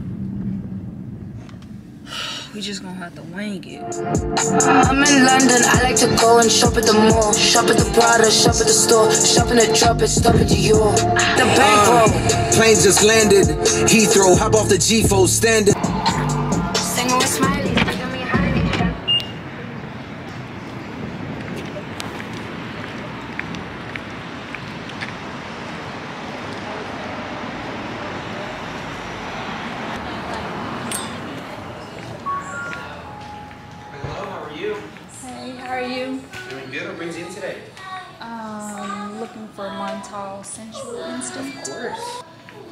we just gonna have to wing it. I'm in London, I like to go and shop at the mall. Shop at the Prada, shop at the store. Shop in the drop it, stop at Dior. The bankroll. Uh, plane just landed. Heathrow, hop off the G4 standing. How are you? Doing good. What brings you in today? Um, looking for Montale Sensual and stuff. Of course.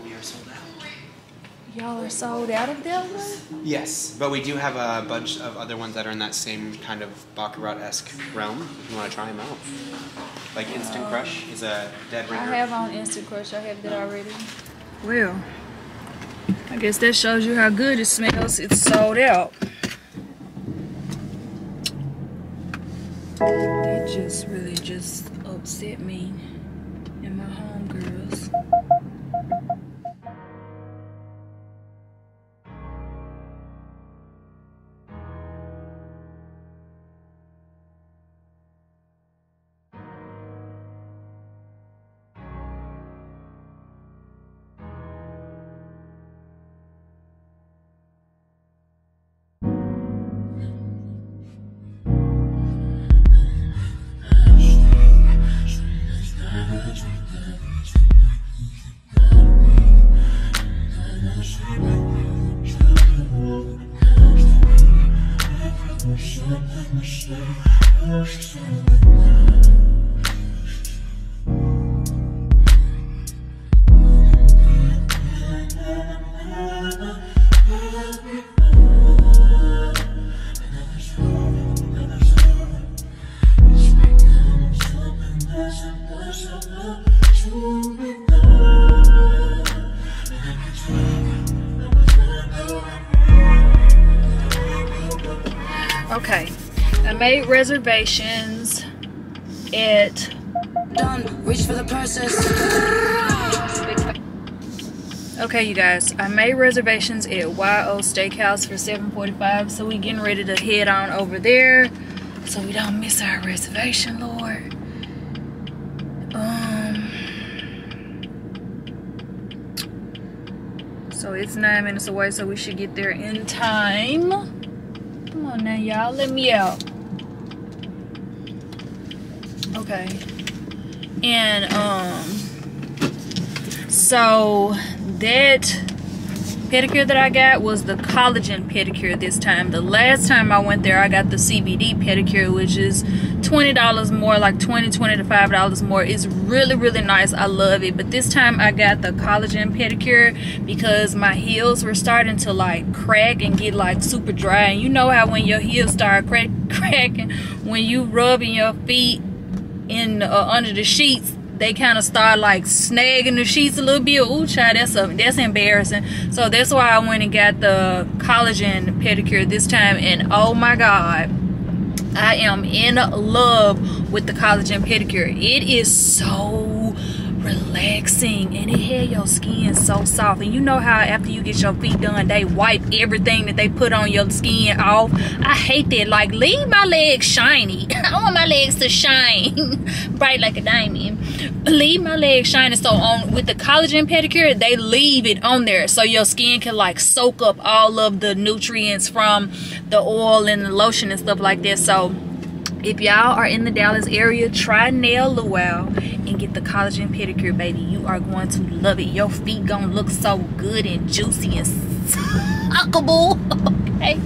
We are sold out. Y'all are sold out of those? Yes, but we do have a bunch of other ones that are in that same kind of Baccarat-esque realm. If you want to try them out. Like Instant Crush is a dead ringer. I have on Instant Crush. I have that already. Well, I guess that shows you how good it smells. It's sold out. That just really just upset me and my homegirls. Made reservations It. Done. Reach for the purses. Okay, you guys, I made reservations at YO Steakhouse for 7:45, so we getting ready to head on over there, so we don't miss our reservation, Lord. Um, so it's nine minutes away, so we should get there in time. Come on now, y'all, let me out. Okay, and um, so that pedicure that I got was the collagen pedicure this time. The last time I went there, I got the CBD pedicure, which is $20 more, like $20, $20 to $5 more. It's really, really nice. I love it. But this time I got the collagen pedicure because my heels were starting to like crack and get like super dry. And you know how when your heels start crack, cracking, when you rubbing your feet in uh, under the sheets, they kind of start like snagging the sheets a little bit. Ooh, child, that's a, that's embarrassing. So that's why I went and got the collagen pedicure this time. And oh my God, I am in love with the collagen pedicure. It is so relaxing and it had your skin so soft. And you know how after you get your feet done they wipe everything that they put on your skin off? I hate that. Like leave my legs shiny. I want my legs to shine bright like a diamond. Leave my legs shiny. So on with the collagen pedicure they leave it on there. So your skin can like soak up all of the nutrients from the oil and the lotion and stuff like that. So if y'all are in the Dallas area, try Nail Lua and get the collagen pedicure, baby. You are going to love it. Your feet gonna look so good and juicy and so fuckable. okay.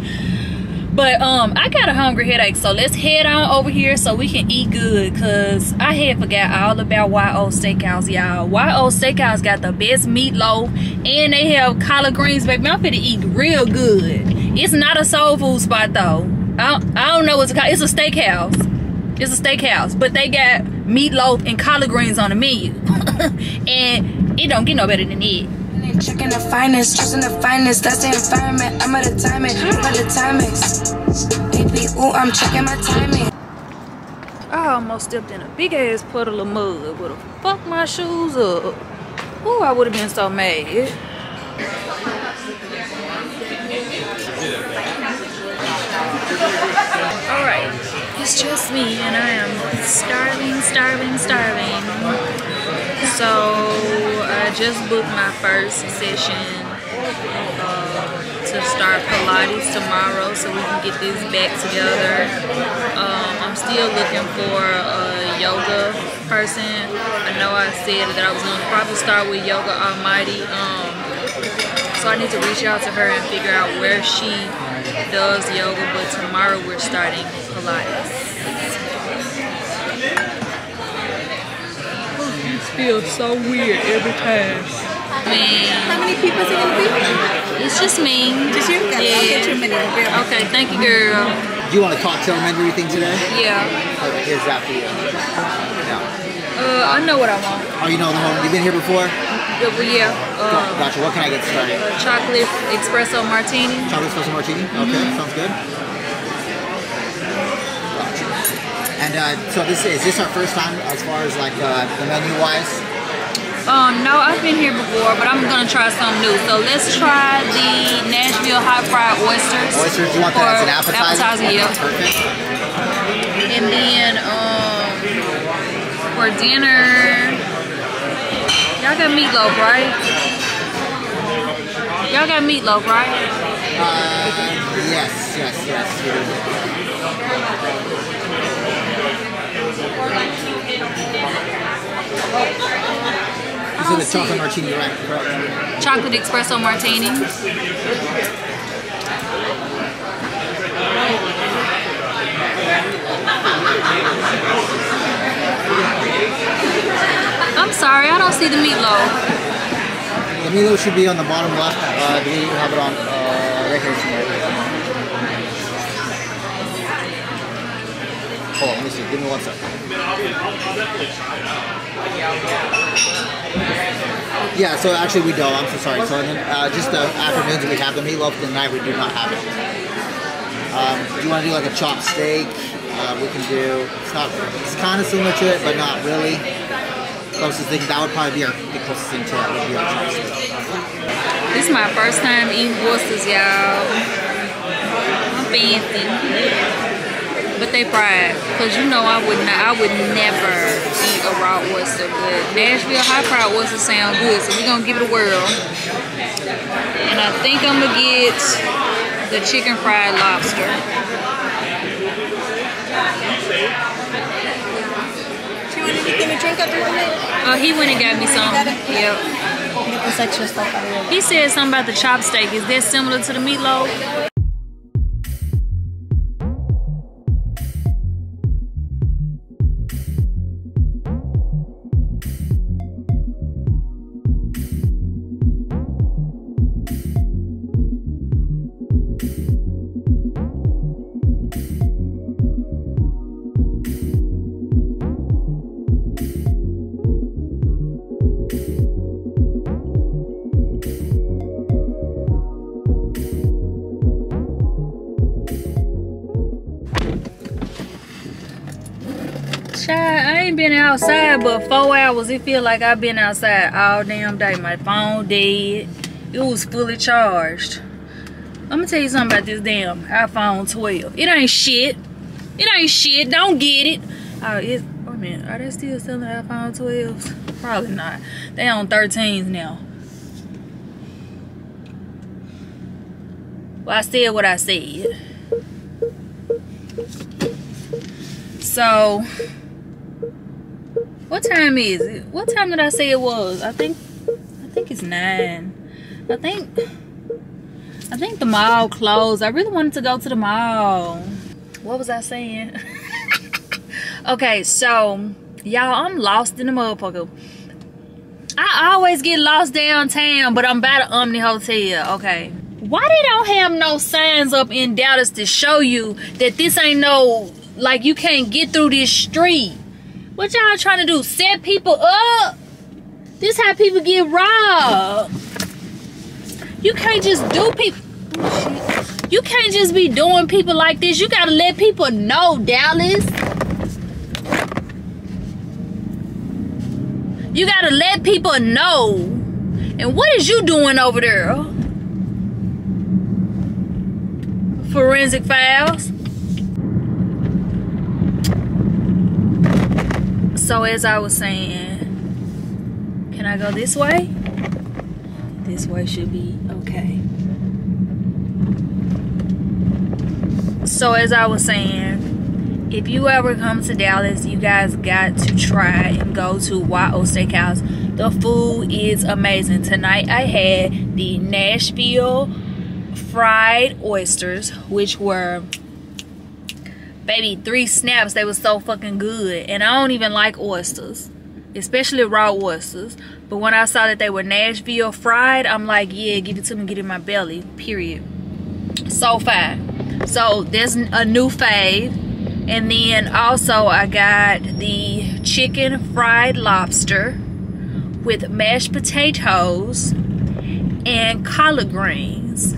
But um, I got a hungry headache, so let's head on over here so we can eat good. Cause I had forgot all about YO Steakhouse, y'all. YO Steakhouse got the best meatloaf, and they have collard greens, baby. I'm finna eat real good. It's not a soul food spot though. I don't, I don't know what's it called. It's a steakhouse. It's a steakhouse, but they got meatloaf and collard greens on the menu, and it don't get no better than it. Checking the finest, choosing the finest. That's the environment. I'm at the timing, I'm at the timings. Baby, ooh, I'm checking my timing. I almost stepped in a big ass puddle of mud. Would have fucked my shoes up. Ooh, I would have been so mad. Alright, it's just me and I am starving, starving, starving. So I just booked my first session uh, to start Pilates tomorrow so we can get this back together. Um, I'm still looking for a yoga person. I know I said that I was going to probably start with Yoga Almighty. Um, so I need to reach out to her and figure out where she does yoga, but tomorrow we're starting Pilates. This feels so weird every time. Man. How many people is it gonna be? It's just me. Just you? Okay, Yeah. I'll get you a minute. I'll be right Okay, thank you, girl. Do you want a cocktail menu thing today? Yeah. Perfect. Here's that for you. Yeah. Uh, I know what I want. Oh, you know the home. You've been here before? Yeah, well, yeah. Uh, Gotcha. What can I get started? chocolate espresso martini. Chocolate espresso martini. Okay, sounds good. Gotcha. And uh, so this is this our first time as far as like uh, the menu wise? Um, no, I've been here before, but I'm gonna try something new. So let's try the Nashville hot fried oysters. Oysters. You want that as an for appetizer? yeah. Perfect. And then um, for dinner, y'all got meatloaf, right? Y'all got meatloaf, right? Uh, yes, yes, yes. This is the chocolate martini, right? Correct. Chocolate espresso martini. I'm sorry, I don't see the meatloaf. The meatloaf should be on the bottom left. Uh, we have it on uh, right here somewhere? Hold on, let me see. Give me one second. Yeah, so actually we don't. I'm so sorry. So uh, just the afternoons we have the meatloaf. The night we do not have it. Um, do you want to do like a chopped steak? Uh, we can do. It's not. It's kind of similar to it, but not really. Closest thing that would probably be our the closest thing to it would be our chopped. This is my first time eating oysters, y'all. I'm fancy. But they fried. Cause you know I would not I would never eat a raw oyster. But Nashville hot fried oysters sound good. So we're gonna give it a whirl. And I think I'm gonna get the chicken fried lobster. Do you want anything to drink after that? Oh, he went and got me some. Yep. Get this extra stuff out of here. He said something about the chopstick. Is that similar to the meatloaf? Been outside but four hours. It feel like I've been outside all damn day. My phone dead. It was fully charged. I'm gonna tell you something about this damn iPhone 12. It ain't shit. It ain't shit. Don't get it. Oh, it's, wait a minute. Are they still selling iPhone 12s? Probably not. They on 13s now. Well, I said what I said. So, what time is it? What time did I say it was? I think, I think it's nine. I think, I think the mall closed. I really wanted to go to the mall. What was I saying? okay, so y'all, I'm lost in the motherfucker. I always get lost downtown, but I'm by the Omni Hotel. Okay. Why they don't have no signs up in Dallas to show you that this ain't no like you can't get through this street? What y'all trying to do? Set people up? This how people get robbed. You can't just do people. You can't just be doing people like this. You gotta let people know, Dallas. You gotta let people know. And what is you doing over there? Forensic files. So as I was saying, can I go this way? This way should be okay. So as I was saying, if you ever come to Dallas, you guys got to try and go to YO Steakhouse. The food is amazing. Tonight I had the Nashville fried oysters, which were baby three snaps. They were so fucking good. And I don't even like oysters, especially raw oysters. But when I saw that they were Nashville fried, I'm like, yeah, give it to me, get in my belly, period. So fine. So there's a new fave. And then also I got the chicken fried lobster with mashed potatoes and collard greens.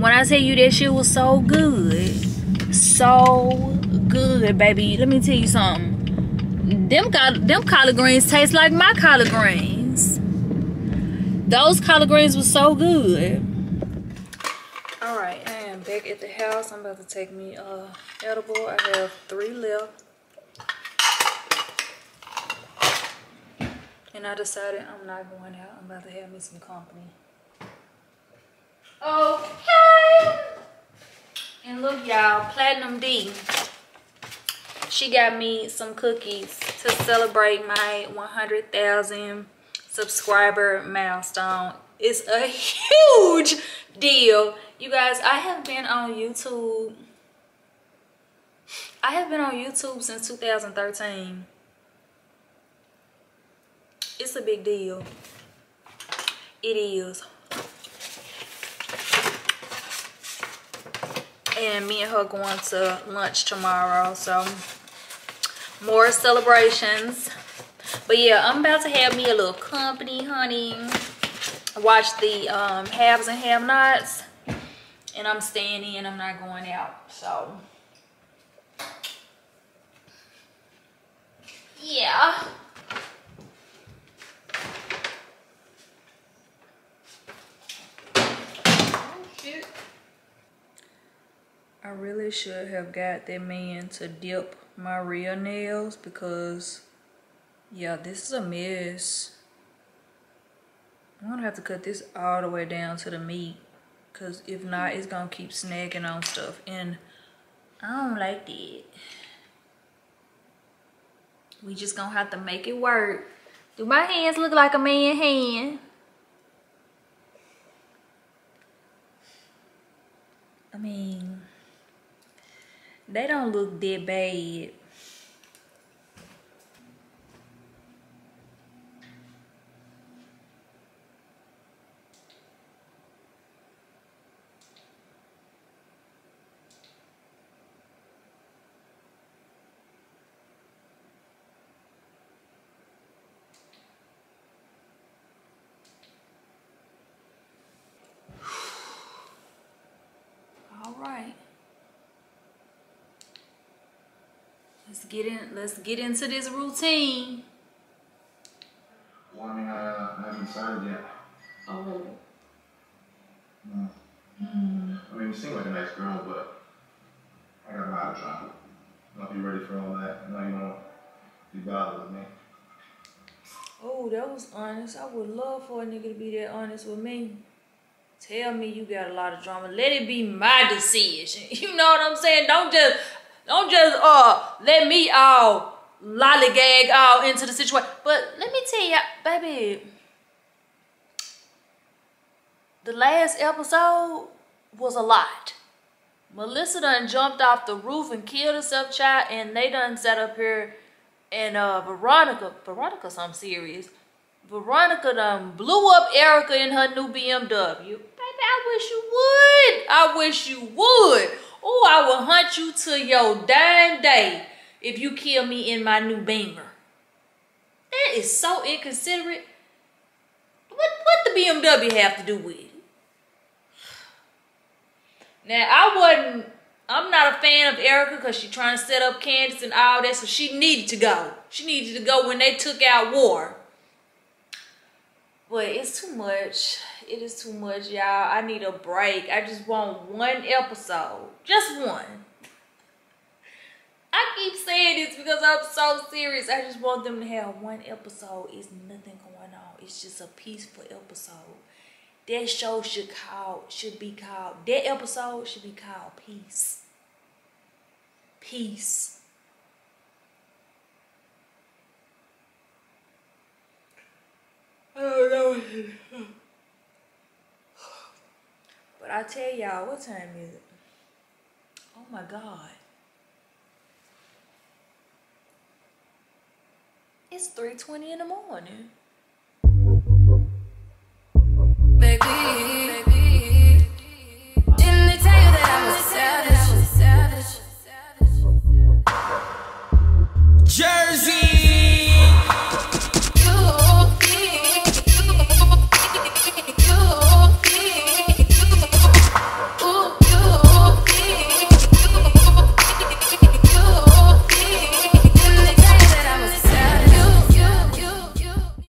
When I tell you that shit was so good, so good, baby. Let me tell you something them them collard greens taste like my collard greens. Those collard greens were so good. All right, I am back at the house. I'm about to take me uh edible. I have three left. And I decided I'm not going out. I'm about to have me some company. Okay. And look, y'all, Platinum D she got me some cookies to celebrate my 100,000 subscriber milestone. It's a huge deal. You guys, I have been on YouTube. I have been on YouTube since 2013. It's a big deal. It is. And me and her going to lunch tomorrow, so more celebrations. But yeah i'm about to have me a little company honey. Watch the um haves and have nots and i'm staying in i'm not going out so. Yeah I really should have got that man to dip my real nails because yeah this is a mess. I'm gonna have to cut this all the way down to the meat because if not it's gonna keep snagging on stuff and I don't like that we just gonna have to make it work. Do my hands look like a man hand? I mean they don't look that bad. All right. Let's get in. Let's get into this routine. Well, I mean, I, uh, haven't started yet. Oh. Mm. Mm. I mean, you seem like a nice girl, but I got a lot of drama. I don't know if you're ready for all that. I know you don't be bothered with me. Oh, that was honest. I would love for a nigga to be that honest with me. Tell me you got a lot of drama. Let it be my decision. You know what I'm saying? Don't just don't just uh let me all lollygag all into the situation. But let me tell you, baby, the last episode was a lot. Melissa done jumped off the roof and killed herself, child, and they done sat up here and uh Veronica, Veronica some serious. Veronica done blew up Erica in her new BMW. Baby, I wish you would. I wish you would. Oh, I will hunt you to your dying day if you kill me in my new Beamer. That is so inconsiderate. What what the BMW have to do with it? Now I wasn't. I'm not a fan of Erica because she trying to set up Candace and all that, so she needed to go. She needed to go when they took out War. But it's too much. It is too much, y'all. I need a break. I just want one episode. Just one. I keep saying this because I'm so serious. I just want them to have one episode. It's nothing going on. It's just a peaceful episode. That show should call should be called that episode should be called Peace. Peace. I don't know. But I tell y'all, what time is it? Oh my God. It's 3.20 in the morning. Baby. did they tell you that I was savage? Jersey!